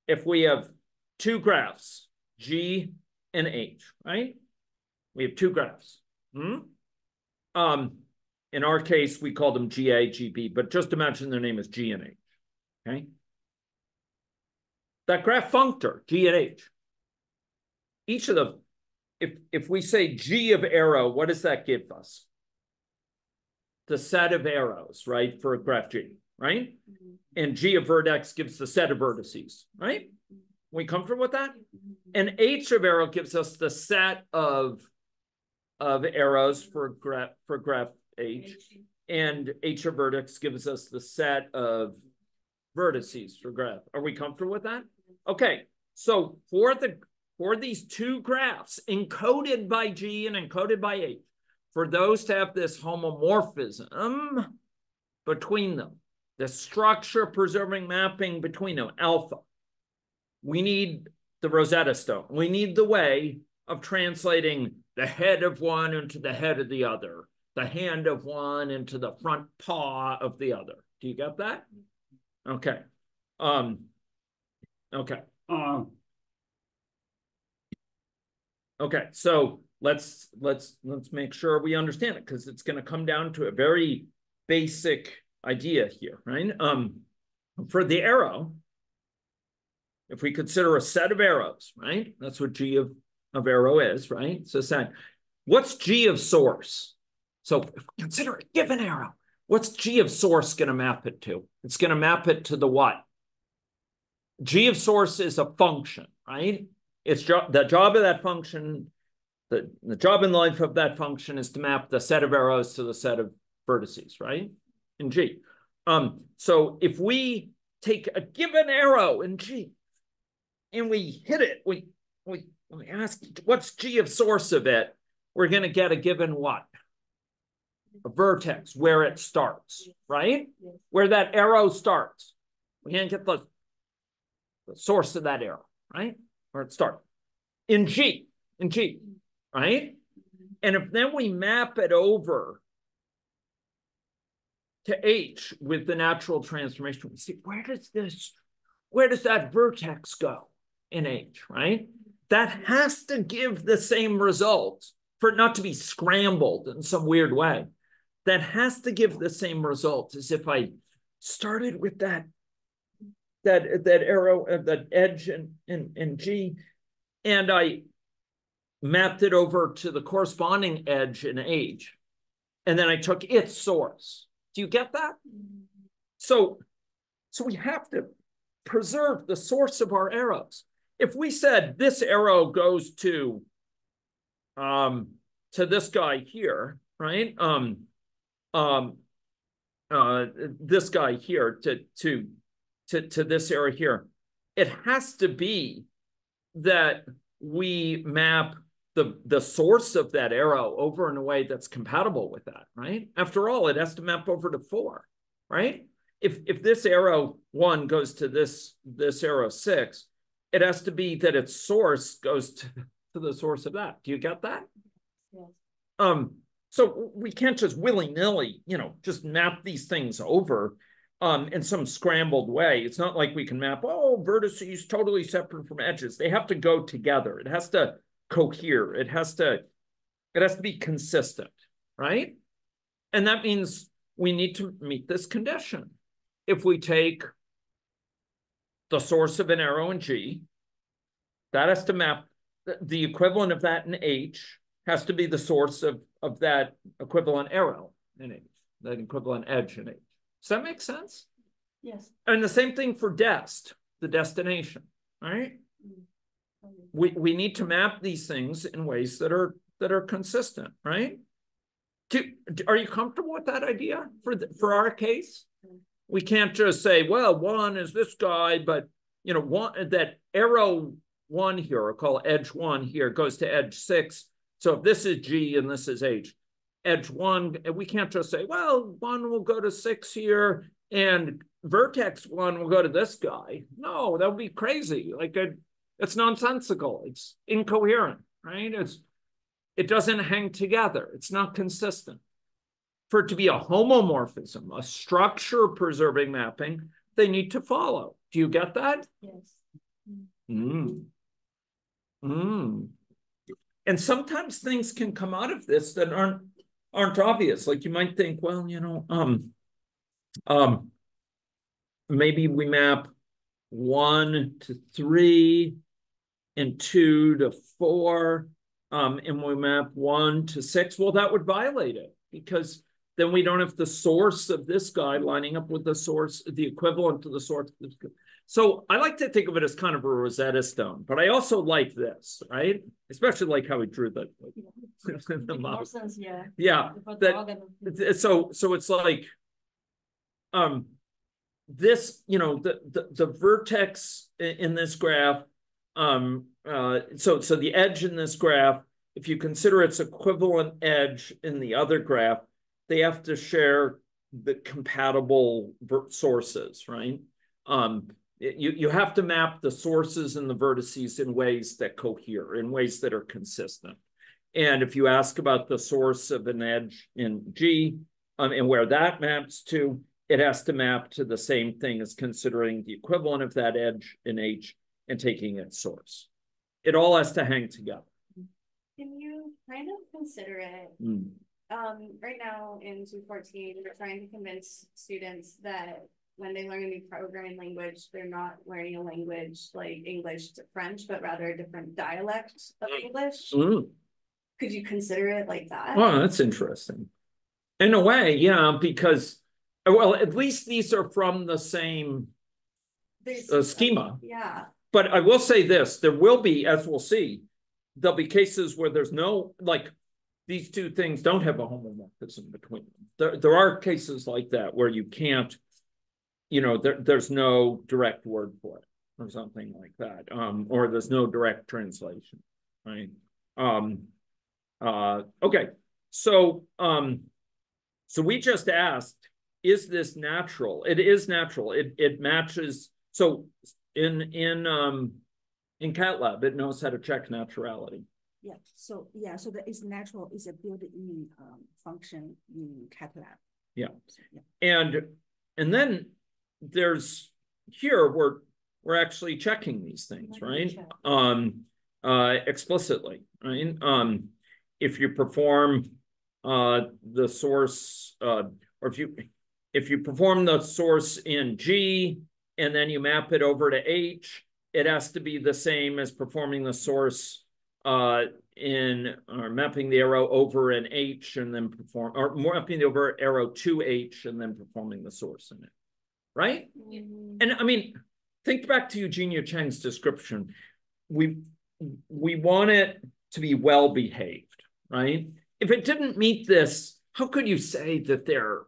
If we have two graphs G and H, right? We have two graphs. Hmm? Um, in our case, we call them GA, GB, but just imagine their name is G and H. Okay. That graph functor, G and H. Each of the, if if we say G of arrow, what does that give us? The set of arrows, right? For a graph G, right? And G of vertex gives the set of vertices, right? We comfortable with that? Mm-hmm. And H of arrow gives us the set of of arrows for graph for graph H, and H of vertex gives us the set of vertices for graph. Are we comfortable with that? Okay, so for the for these two graphs encoded by G and encoded by H, for those to have this homomorphism between them, the structure preserving mapping between them, alpha, we need the Rosetta Stone. We need the way of translating the head of one into the head of the other, the hand of one into the front paw of the other. Do you get that? Okay. Um, okay. Uh, Okay. So let's let's let's make sure we understand it because it's going to come down to a very basic idea here, right? Um, for the arrow, if we consider a set of arrows, right? That's what G of, of arrow is, right? So saying, what's G of source? So consider a given arrow. What's G of source going to map it to? It's going to map it to the what? G of source is a function, right? It's jo the job of that function, the, the job in life of that function is to map the set of arrows to the set of vertices, right? In G. Um, so if we take a given arrow in G and we hit it, we, we, we ask what's G of source of it, we're going to get a given what? A vertex where it starts, right? Where that arrow starts. We can't get the, the source of that arrow, right? Where it starts. In G, in G, right? And if then we map it over to H with the natural transformation, we see where does this, where does that vertex go in H, right? That has to give the same result for it not to be scrambled in some weird way. That has to give the same result as if I started with that that that arrow, uh, that edge in, in, in G, and I mapped it over to the corresponding edge in H, and then I took its source. Do you get that? So, so we have to preserve the source of our arrows. If we said this arrow goes to um to this guy here, right? Um um uh this guy here to to to to this area here. It has to be that we map the the source of that arrow over in a way that's compatible with that, right? After all, it has to map over to four, right? If if this arrow one goes to this this arrow six, it has to be that its source goes to, to the source of that. Do you get that? Yes. Um, so we can't just willy-nilly, you know, just map these things over um, in some scrambled way. It's not like we can map, oh, vertices totally separate from edges. They have to go together. It has to cohere. It has to, it has to be consistent, right? And that means we need to meet this condition. If we take the source of an arrow in G, that has to map the equivalent of that in H has to be the source of, of that equivalent arrow in H, that equivalent edge in H. Does that make sense? Yes. And the same thing for dest, the destination, right? We, we need to map these things in ways that are that are consistent, right? Do, are you comfortable with that idea for the, for our case? We can't just say, well, one is this guy, but you know, one that arrow one here, or call edge one here, goes to edge six. So if this is G and this is H, edge one, we can't just say, well, one will go to six here and vertex one will go to this guy. No, that would be crazy. Like a, it's nonsensical. It's incoherent, right? It's it doesn't hang together. It's not consistent. For it to be a homomorphism, a structure preserving mapping, they need to follow. Do you get that? Yes. Mm. Mm. And sometimes things can come out of this that aren't aren't obvious. Like you might think, well, you know, um, um, maybe we map one to three and two to four, um, and we map one to six. Well, that would violate it because then we don't have the source of this guy lining up with the source, the equivalent to the source. So I like to think of it as kind of a Rosetta Stone, but I also like this, right? Especially like how we drew the, the more sense, yeah. Yeah, that- and- so so it's like um this you know the the, the vertex in this graph um uh so so the edge in this graph if you consider its equivalent edge in the other graph they have to share the compatible sources right um you you have to map the sources and the vertices in ways that cohere in ways that are consistent and if you ask about the source of an edge in G um, and where that maps to, it has to map to the same thing as considering the equivalent of that edge in H and taking its source. It all has to hang together. Can you kind of consider it, Mm. Um, right now in two fourteen, we're trying to convince students that when they learn a new programming language, they're not learning a language like English to French, but rather a different dialect of English. Mm. Could you consider it like that? Oh, that's interesting. In a way, yeah, because, well, at least these are from the same uh, schema. Yeah, But I will say this, there will be, as we'll see, there'll be cases where there's no, like, these two things don't have a homomorphism between them. There, there are cases like that where you can't, you know, there, there's no direct word for it or something like that, um, or there's no direct translation, right? Um, uh, okay, so, um, so we just asked, is this natural? It is natural. It, it matches, so in in um in Catlab, it knows how to check naturality. Yeah, so, yeah, so that is natural is a built-in um function in Catlab. Yeah. Yeah. And and then there's here we're we're actually checking these things, we right? Um uh explicitly, right? Um if you perform uh the source uh or if you if you perform the source in G and then you map it over to H, it has to be the same as performing the source uh in or mapping the arrow over an H and then perform or mapping the over arrow to H and then performing the source in it. Right? And I mean, think back to Eugenia Cheng's description. We we want it to be well behaved, right? If it didn't meet this, how could you say that they're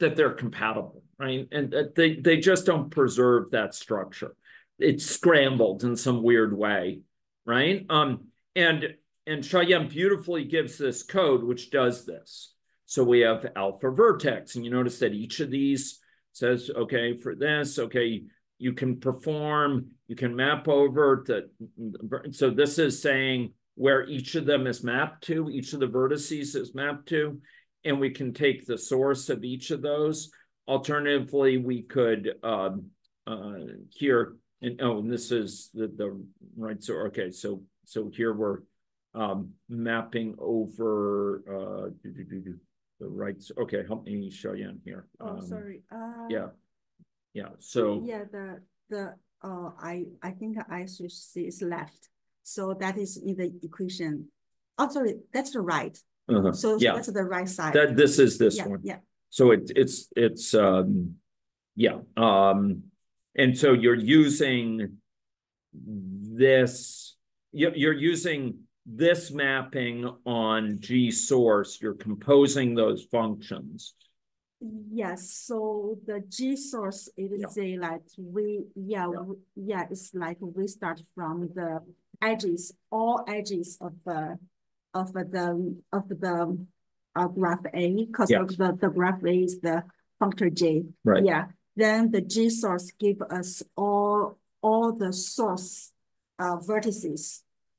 that they're compatible, right? And that they they just don't preserve that structure. It's scrambled in some weird way, right? Um, and and Xiaoyan beautifully gives this code which does this. So we have alpha vertex, and you notice that each of these says, okay, for this, okay, you can perform, you can map over to, so this is saying where each of them is mapped to, each of the vertices is mapped to, and we can take the source of each of those. Alternatively, we could um, uh, here, and oh, and this is the the right. So okay, so so here we're um, mapping over uh, do, do, do, the rights. Okay, help me show you in here. Oh, Um, sorry, uh. Yeah, yeah. So Yeah, the, the, uh, I, I think I should see is left. So that is in the equation. Oh, sorry, that's the right. So so Yeah. that's the right side. that this is this Yeah, one. yeah, So it, it's, it's, um, yeah, um, and so you're using this, you're, you're using this mapping on G source, you're composing those functions. yes, so the G source, it Yeah. is say like we, yeah, Yeah. w- yeah, it's like we start from the edges, all edges of the, of the, of the uh, graph A, because of the, the graph A is the functor J. Right. Yeah, then the G source give us all, all the source uh vertices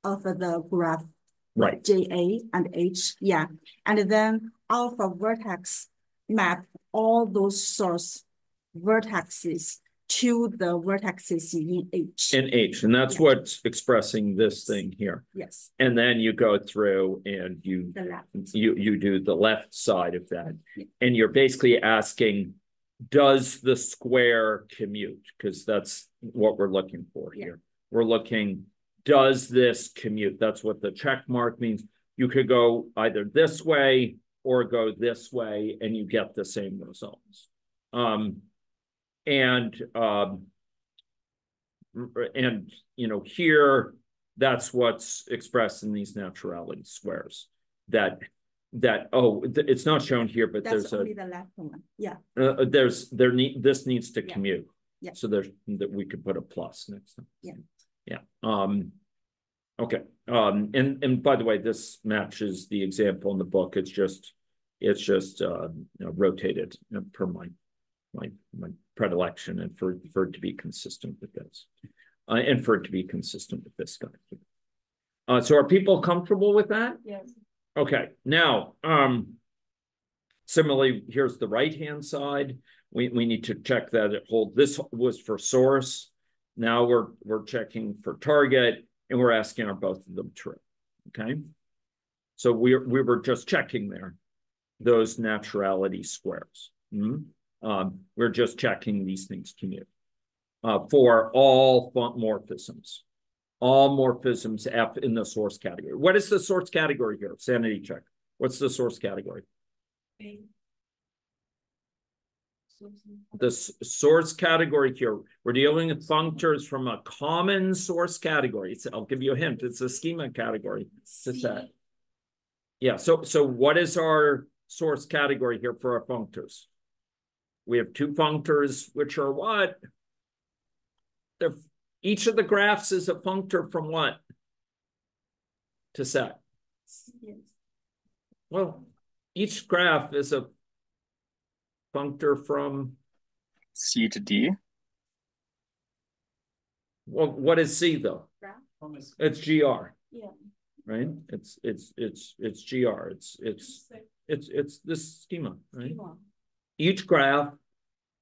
of the graph Right, JA and H, yeah. And then alpha vertex map all those source vertices to the vertices in H. in H, and that's Yeah. what's expressing this thing here. Yes, And then you go through and you the left. you you do the left side of that Yeah. and you're basically asking does the square commute because that's what we're looking for Yeah. here we're looking does this commute? That's what the check mark means. You could go either this way or go this way and you get the same results. Um and um and you know here that's what's expressed in these naturality squares that that oh it's not shown here but That's there's a only the left one, yeah, uh, there's there need this needs to Yeah. commute. Yeah. so there's that we could put a plus next time. Yeah. Yeah um okay um and and by the way this matches the example in the book it's just it's just uh you know, rotated you know, per my my my predilection and for for it to be consistent with this uh, and for it to be consistent with this document uh so are people comfortable with that Yes. Okay, now, um. Similarly, here's the right-hand side. We, we need to check that it hold, this was for source. Now we're, we're checking for target and we're asking are both of them true, okay? So we, we were just checking there, those naturality squares. Hmm? Um, we're just checking these things commute. Uh, for all morphisms. All morphisms F in the source category. What is the source category here? Sanity check. What's the source category? The source category here, we're dealing with functors from a common source category. It's, I'll give you a hint. It's a schema category. Yeah, so, so what is our source category here for our functors? We have two functors, which are what? They're, each of the graphs is a functor from what? To set. Yes. Well, each graph is a functor from, C to D. well, what is C though? Promise. It's GR, Yeah. right? It's, it's, it's, it's GR. It's, it's, it's, it's this schema, right? schema. Each graph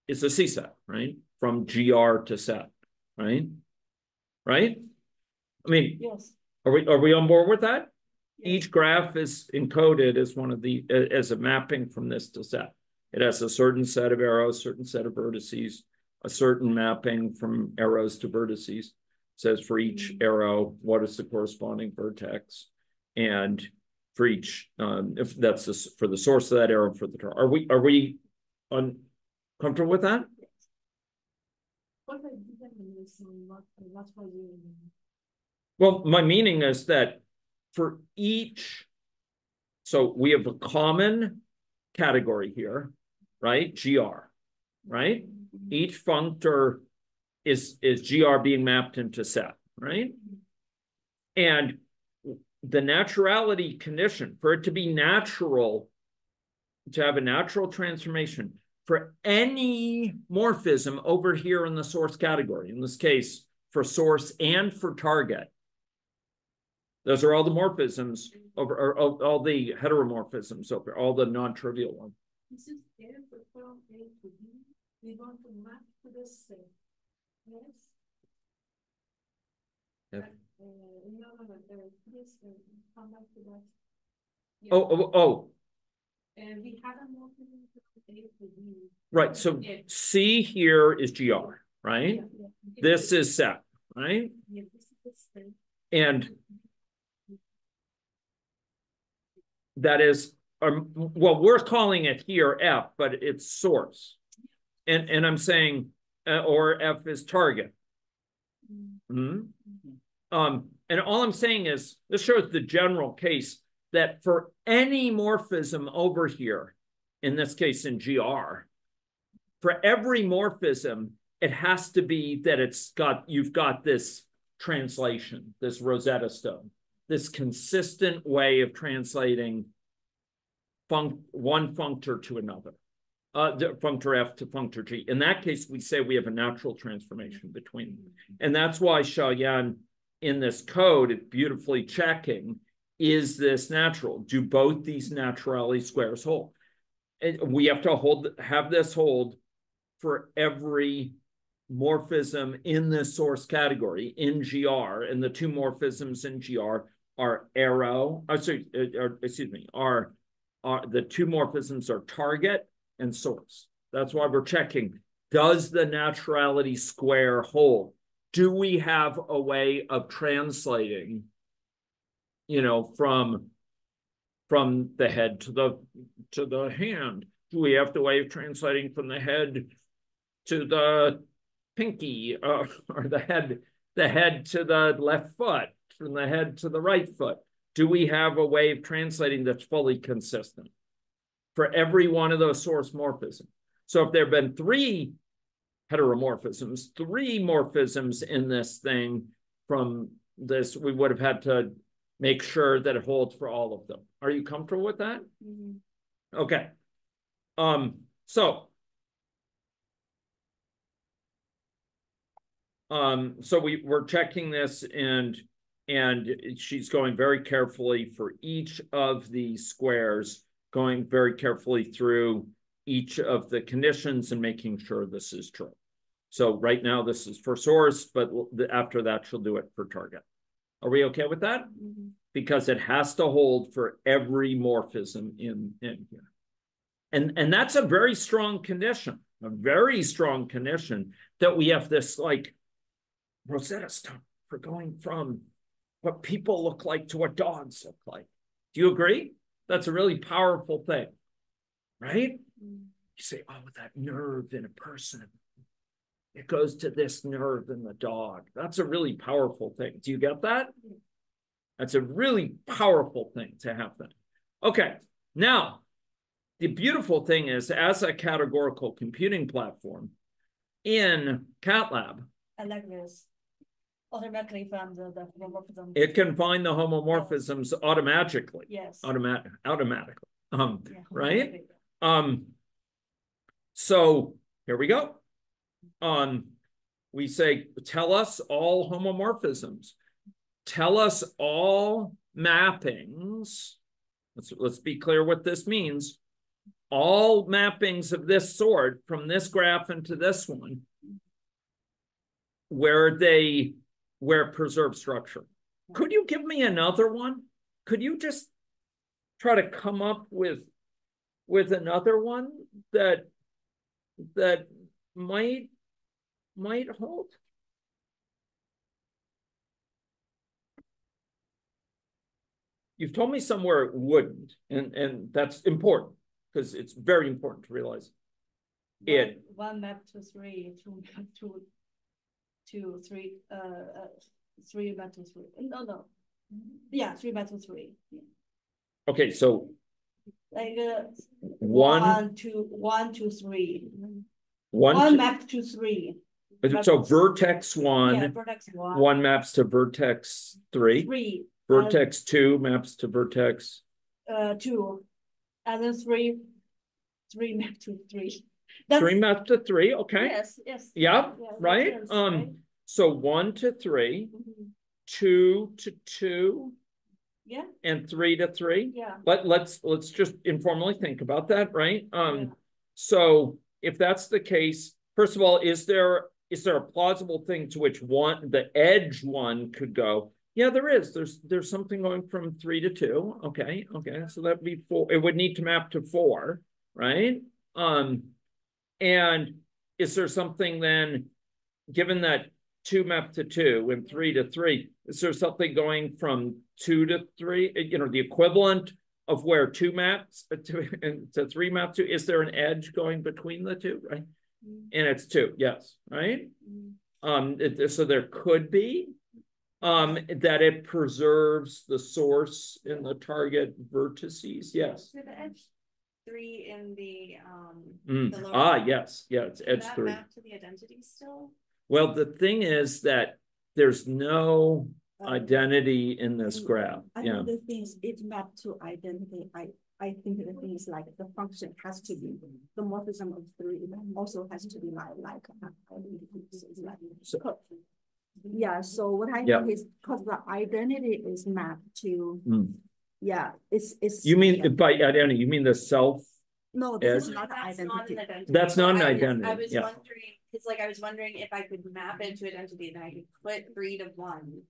is a C set, right? From GR to set, right? Right? I mean, Yes. are we, are we on board with that? yes. Each graph is encoded as one of the, as a mapping from this to set. It has a certain set of arrows, certain set of vertices, a certain mapping from arrows to vertices. Says for each arrow, what is the corresponding vertex? And for each, um, if that's this, for the source of that arrow for the, tar- are we, are we on, comfortable with that? Well, my meaning is that for each, so we have a common category here, right? GR, right? Each functor is, is GR being mapped into set, right? And the naturality condition, for it to be natural, to have a natural transformation for any morphism over here in the source category, in this case, for source and for target, those are all the morphisms over, or all, the heteromorphisms over, all the non-trivial ones. This is there from A to B, we want to map to the set. Yes? Yep. Uh, no, no, no, uh, please, uh, come back to that. Yeah. Oh, oh, oh, And we morphism from A to B. right, so Yeah. C here is GR, right? Yeah. This is set, right? Yeah, this is the set. And that is, um, well, we're calling it here F, but it's source. And, and I'm saying, uh, or F is target. Hmm? Um, and all I'm saying is, this shows the general case that for any morphism over here, in this case in GR, for every morphism, it has to be that it's got, you've got this translation, this Rosetta Stone, this consistent way of translating func one functor to another, uh, the functor F to functor G. In that case, we say we have a natural transformation between them. And that's why Xiaoyan in this code is beautifully checking, is this natural? Do both these naturality squares hold? And we have to hold, have this hold for every morphism in this source category in GR, and the two morphisms in GR are arrow, uh, sorry, uh, or, excuse me, are, are the two morphisms are target and source. That's why we're checking. Does the naturality square hold? Do we have a way of translating, you know, from from the head to the to the hand? Do we have the way of translating from the head to the pinky uh, or the head the head to the left foot from the head to the right foot do we have a way of translating that's fully consistent for every one of those source morphisms? So if there have been three heteromorphisms three morphisms in this thing from this we would have had to make sure that it holds for all of them. Are you comfortable with that? Mhm. okay. Um so Um, so we, we're checking this and, and she's going very carefully for each of the squares, going very carefully through each of the conditions and making sure this is true. So right now this is for source, but after that she'll do it for target. Are we okay with that? Mhm. Because it has to hold for every morphism in, in here. And, and that's a very strong condition. a very strong condition that we have this like Rosetta Stone for going from what people look like to what dogs look like. Do you agree? That's a really powerful thing, right? You say, oh, that nerve in a person. It goes to this nerve in the dog. That's a really powerful thing. Do you get that? That's a really powerful thing to have that. Okay, now the beautiful thing is, as a categorical computing platform in Catlab, I like this. Automatically from the, the homomorphism. it can find the homomorphisms automatically, Yes. automatic, automatically. Um, Yeah, right? Um, so here we go. Um, we say, tell us all homomorphisms. Tell us all mappings. Let's, let's be clear what this means. All mappings of this sort from this graph into this one where they, where preserve structure. Could you give me another one? Could you just try to come up with with another one that that might might hold you've told me somewhere it wouldn't and and that's important because it's very important to realize it One one map to three, two map to two, three, uh, uh, three to three. No, no. Yeah, three to three. Yeah. okay so Like uh, one one, two, one, two, three. one One two- map to three. so vertex Yeah, one vertex one. one maps to vertex three Three, vertex two maps to vertex uh, two, and then three, three map to three. That's- three maps to three okay Yes, yes. Yeah, Yeah, right? sense, Um, right? so one to three, Mhm. two to two, Yeah, and three to three. yeah. Let, let's, let's just informally think about that, right? Yeah. Um, so if that's the case, first of all, is there, is there a plausible thing to which one, the edge one could go? Yeah, there is. There's, there's something going from three to two. Okay, okay, so that'd be four. It would need to map to four, right? Um, and is there something then, given that two map to two and three to three, is there something going from two to three, you know, the equivalent of where two maps uh, to, to three map to, is there an edge going between the two, right? Mm, And it's two, yes, right? mm. Um, it- so there could be um, that it preserves the source in the target vertices, yes. So the edge three in the, um. Mm, the Ah, yes, yeah, it's edge that three. Map to the identity still? Well, the thing is that there's no Um, identity in this Mm, graph, I yeah. think the thing is, it mapped to identity, I, I think the thing is like the function has to be, the morphism of three also has to be like, like. so it's like- So- co- Yeah, so what I Yeah. know is, cause the identity is mapped to, Mm. Yeah, it's, it's. You yeah. mean by identity, you mean the self? No, this is Edge? not That's not identity. an identity. That's not an I was- identity, I was yeah. wondering, it's like I was wondering if I could map it to identity, then I could put three to one.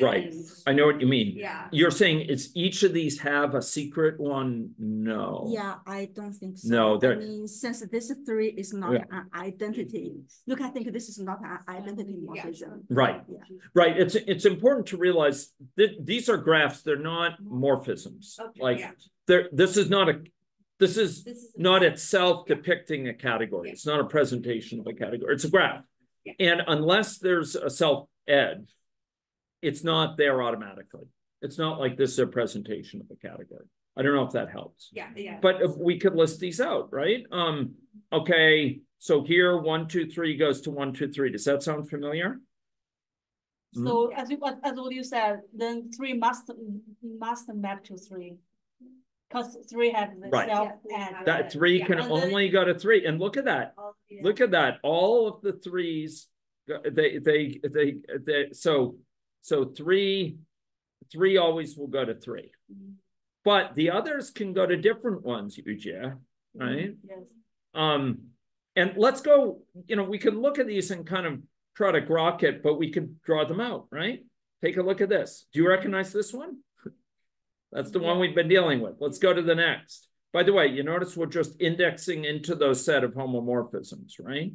Right. And- I know what you mean. Yeah. You're saying it's each of these have a secret one? No. Yeah, I don't think so. No, there. I mean, since this three is not Yeah. an identity, look, I think this is not an identity morphism. Right. Yeah. Right, it's, it's important to realize that these are graphs, they're not morphisms. Okay, Like, yeah. they're, this is not a, this is This is. not itself depicting a category. It's not a presentation of a category. It's a graph. Yeah. And unless there's a self edge, it's not there automatically. It's not like this is a presentation of a category. I don't know if that helps. Yeah, yeah. But if we could list these out, right? Um, okay, so here, one, two, three goes to one, two, three. Does that sound familiar? So as you, as as what you said, then three must, must map to three. Cause three have the Right. self Yeah, and. That three Yeah, can and then- only go to three. And look at that. All the- Look at that. All of the threes, they, they, they, they, so, so three, three always will go to three. But the others can go to different ones, Yujia, right? Yes. Um, and let's go, you know, we can look at these and kind of try to grok it, but we could draw them out, right? Take a look at this. Do you recognize this one? That's the one we've been dealing with. Let's go to the next. by the way, you notice we're just indexing into those set of homomorphisms, right?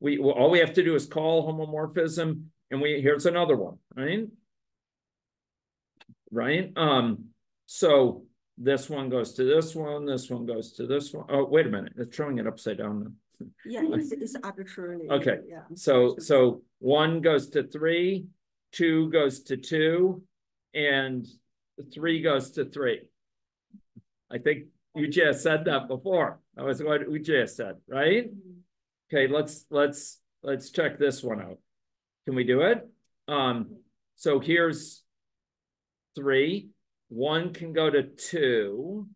We, well, all we have to do is call homomorphism and we, here's another one, right? Right? Um, so this one goes to this one, this one goes to this one. Oh, wait a minute, it's showing it upside down. Yeah, it's, it's arbitrarily. Okay, Yeah. So, so one goes to three, two goes to two, and three goes to three. I think Yujia said that before. That was what Yujia said, right? Okay, let's, let's, let's check this one out. Can we do it? Um, so here's three, one can go to two,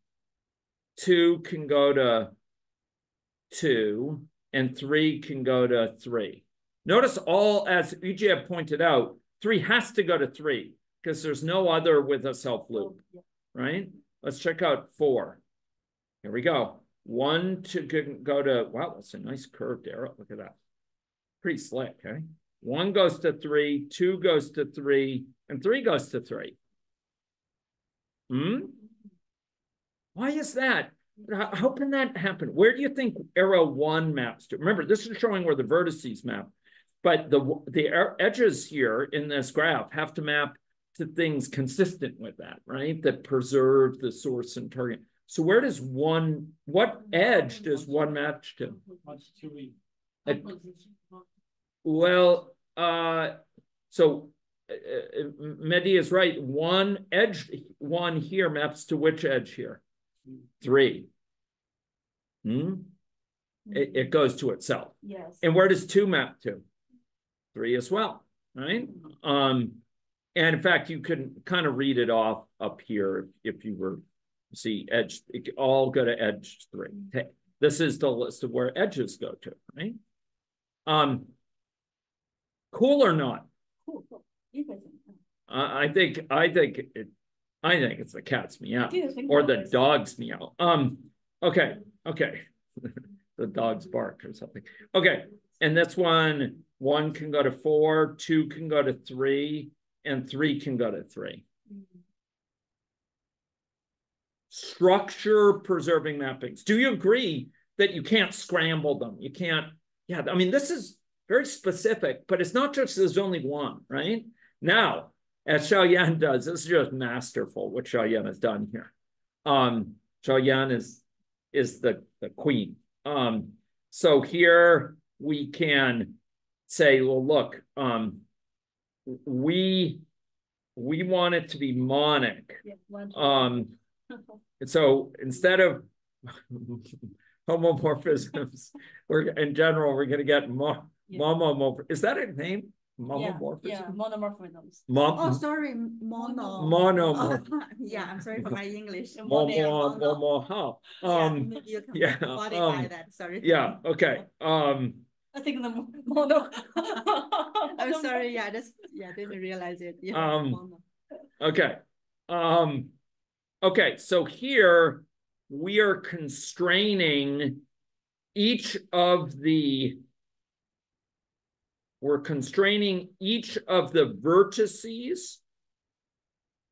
two can go to two, and three can go to three. Notice all, as Yujia pointed out, three has to go to three because there's no other with a self loop, right? Let's check out four. Here we go. One to go- to, wow, that's a nice curved arrow. Look at that. Pretty slick, eh? One goes to three, two goes to three, and three goes to three. Hmm? Why is that? How, can that happen? Where do you think arrow one maps to? Remember, this is showing where the vertices map, but the the edges here in this graph have to map to things consistent with that, right? That preserve the source and target. So where does one, what edge does one match to? Much too weak. It- Well, uh, so uh, uh, Mehdi is right. One edge, one here maps to which edge here? Three. Hmm? It, it goes to itself. Yes. And where does two map to? Three as well, right? Um, and in fact, you can kind of read it off up here if you were see edge, it could all go to edge three. Okay, this is the list of where edges go to, right? Um, cool or not? Cool. I, I think I think it. I think it's the cat's meow Do you think or the dog's meow. Um, okay, okay. the dog's bark or something. Okay, and this one, one can go to four, two can go to three, and three can go to three. Structure preserving mappings. Do you agree that you can't scramble them? You can't, yeah, I mean, this is very specific, but it's not just there's only one, right? Now, as Xiaoyan does, this is just masterful what Xiaoyan has done here. Um, Xiaoyan is is the, the queen. Um, so here we can say, well, look, um, we we want it to be monic. Yeah, one, two. Um, and so instead of homomorphisms, we're in general, we're gonna get mo Yeah. Is that a name? Yeah, yeah, monomorphisms. Mom, Oh, sorry, mono. Monomorph. Oh, Yeah, I'm sorry for my English. Yeah, mo, mono- mo, mo, mono. mo, how? Yeah, Um, maybe you can yeah, modify um, that, sorry. yeah, okay, um, I think the mono. I'm sorry, yeah, just, yeah, didn't realize it. Yeah, Um, mono. okay. Um, okay, so here we are constraining each of the we're constraining each of the vertices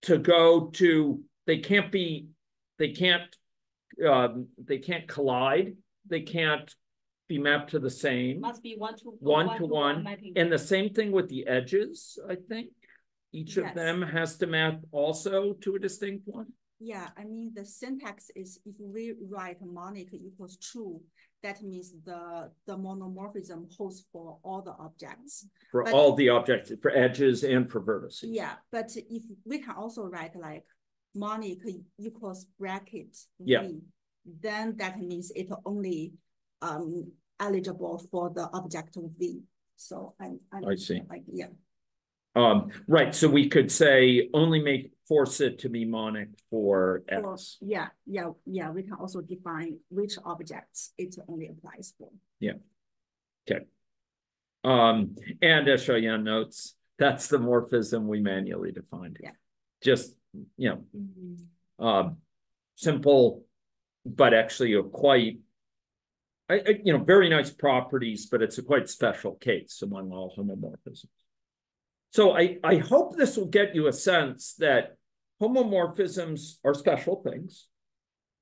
to go to they can't be they can't um they can't collide. They can't be mapped to the same. Must be one to. one to one. mapping. and the same thing with the edges i think. Each of them has to map also to a distinct one. Yeah, I mean, the syntax is if we write monic equals true, that means the, the monomorphism holds for all the objects. for But- all the objects for edges and for vertices Yeah, but if we can also write like monic equals bracket Yeah. V, then that means it only um eligible for the object of V. So I. I see. Like, yeah, um right so we could say only make force it to be monic for x yeah, yeah, yeah, we can also define which objects it only applies for. Yeah. Okay. Um and as Xiaoyan notes that's the morphism we manually defined Yeah. just you know um, simple, but actually a quite, I, I- you know, very nice properties, but it's a quite special case among all homomorphisms. So I, I hope this will get you a sense that homomorphisms are special things.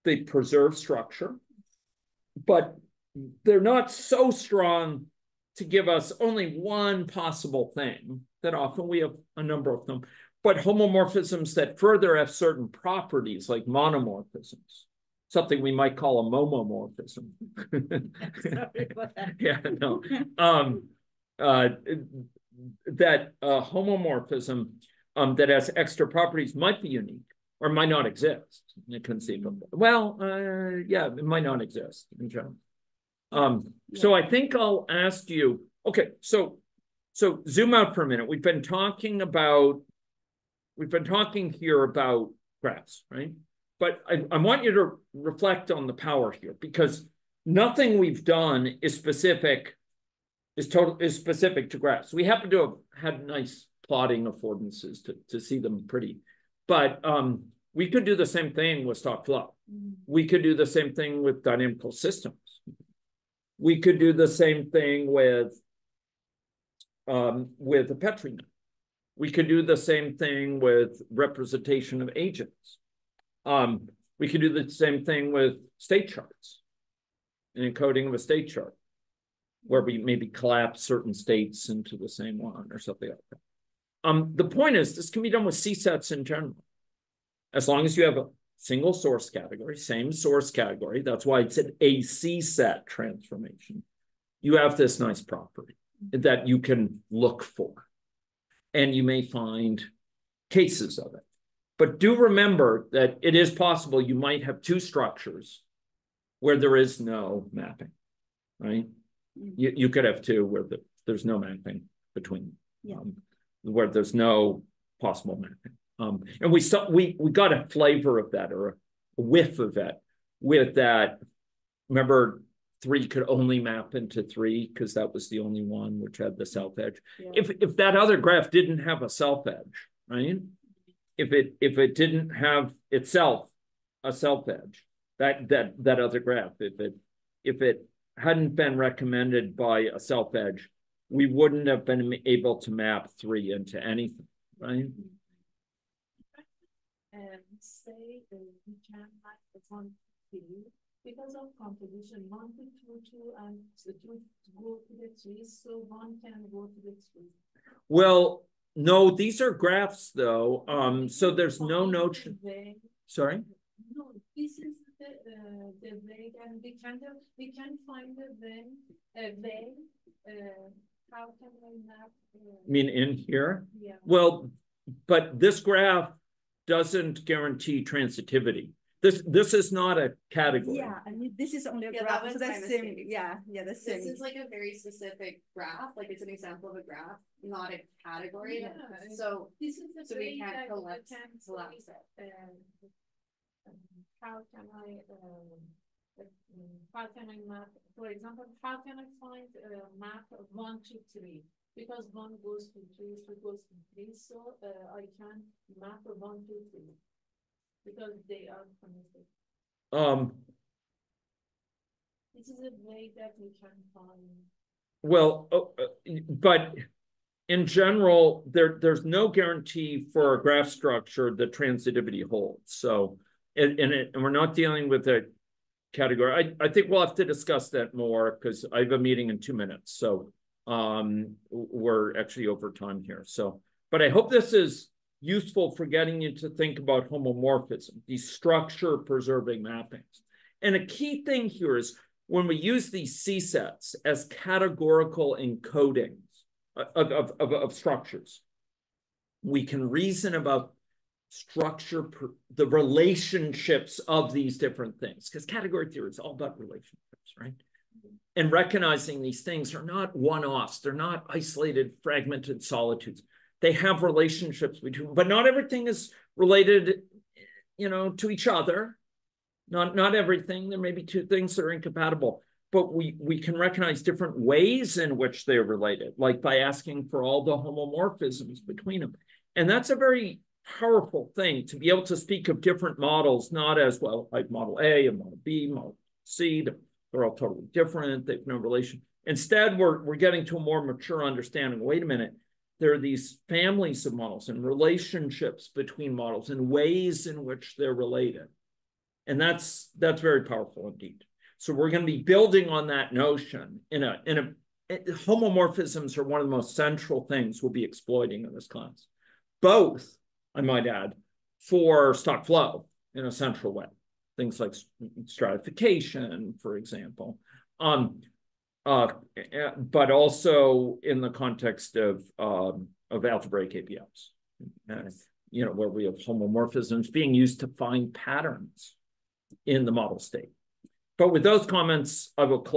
they preserve structure, but they're not so strong to give us only one possible thing that often we have a number of them, but homomorphisms that further have certain properties like monomorphisms, something we might call a momomorphism. Sorry about that. yeah, no. Um, uh, that uh, homomorphism um, that has extra properties might be unique or might not exist conceivably. Well, uh, yeah, it might not exist in general. Um, so I think I'll ask you, okay, so so zoom out for a minute. We've been talking about we've been talking here about graphs, right? But I, I want you to reflect on the power here because nothing we've done is specific, is total is specific to graphs. We happen to have had nice plotting affordances to, to see them pretty, but um, we could do the same thing with stock flow. We could do the same thing with dynamical systems. We could do the same thing with um, with a Petri net. We could do the same thing with representation of agents. Um, we could do the same thing with state charts, an encoding of a state chart, where we maybe collapse certain states into the same one or something like that. Um, the point is, this can be done with C-sets in general. As long as you have a single source category, same source category, that's why it's an AC set transformation. You have this nice property that you can look for. And you may find cases of it. But do remember that it is possible you might have two structures where there is no mapping, right? You, you could have two where the, there's no mapping between Yeah. um, where there's no possible mapping. Um, and we saw we we got a flavor of that or a whiff of that with that. Remember, three could only map into three because that was the only one which had the self edge. Yeah. If if that other graph didn't have a self edge, right? If it if it didn't have itself a self edge, that that that other graph, if it if it hadn't been recommended by a self edge, we wouldn't have been able to map three into anything, right? And say we can like the one three because of composition, one to two, two, and the two go to the three, so one can go to the three. Well, no, these are graphs though. Um, so there's no notion. Sorry. No, this is the, uh, the way, and we can, do- we can find the way, uh, way, uh, how can I map? uh, I mean, in here. Yeah. Well, but this graph doesn't guarantee transitivity. This this is not a category. Yeah, I mean, this is only a Yeah, graph, was so that's same, mistake. yeah, yeah, that's same. This is like a very specific graph, like it's an example of a graph, not a category, Yeah, so. This is the So we way can't that you collapse- can collapse say, um, um, How can I, um, uh, how can I map, for example, how can I find a map of one to three? Because one goes to two, two goes to three, so, uh, I can map one to three. Because they are connected. Um, This is a way that we can find. well, uh, uh, but in general, there there's no guarantee for a graph structure that transitivity holds. So, and and, it, and we're not dealing with a category. I I think we'll have to discuss that more because I have a meeting in two minutes. So, um, we're actually over time here. So, but I hope this is useful for getting you to think about homomorphism, these structure preserving mappings. And a key thing here is when we use these C sets as categorical encodings of, of, of, of structures, we can reason about structure, per, the relationships of these different things, because category theory is all about relationships, right? Mm-hmm. And recognizing these things are not one-offs, they're not isolated, fragmented solitudes. They have relationships between, but not everything is related, you know, to each other. Not not everything. There may be two things that are incompatible, but we we can recognize different ways in which they're related, like by asking for all the homomorphisms between them. And that's a very powerful thing to be able to speak of different models, not as well like model A and model B, model C. They're all totally different. They've no relation. Instead, we're we're getting to a more mature understanding. Wait a minute. There are these families of models and relationships between models and ways in which they're related. And that's, that's very powerful indeed. So we're going to be building on that notion in a, in a, homomorphisms are one of the most central things we'll be exploiting in this class. Both, I might add, for stock flow in a central way. Things like stratification, for example. Um, uh, but also in the context of, um, of algebraic APIs. You know, where we have homomorphisms being used to find patterns in the model state. But with those comments, I will close.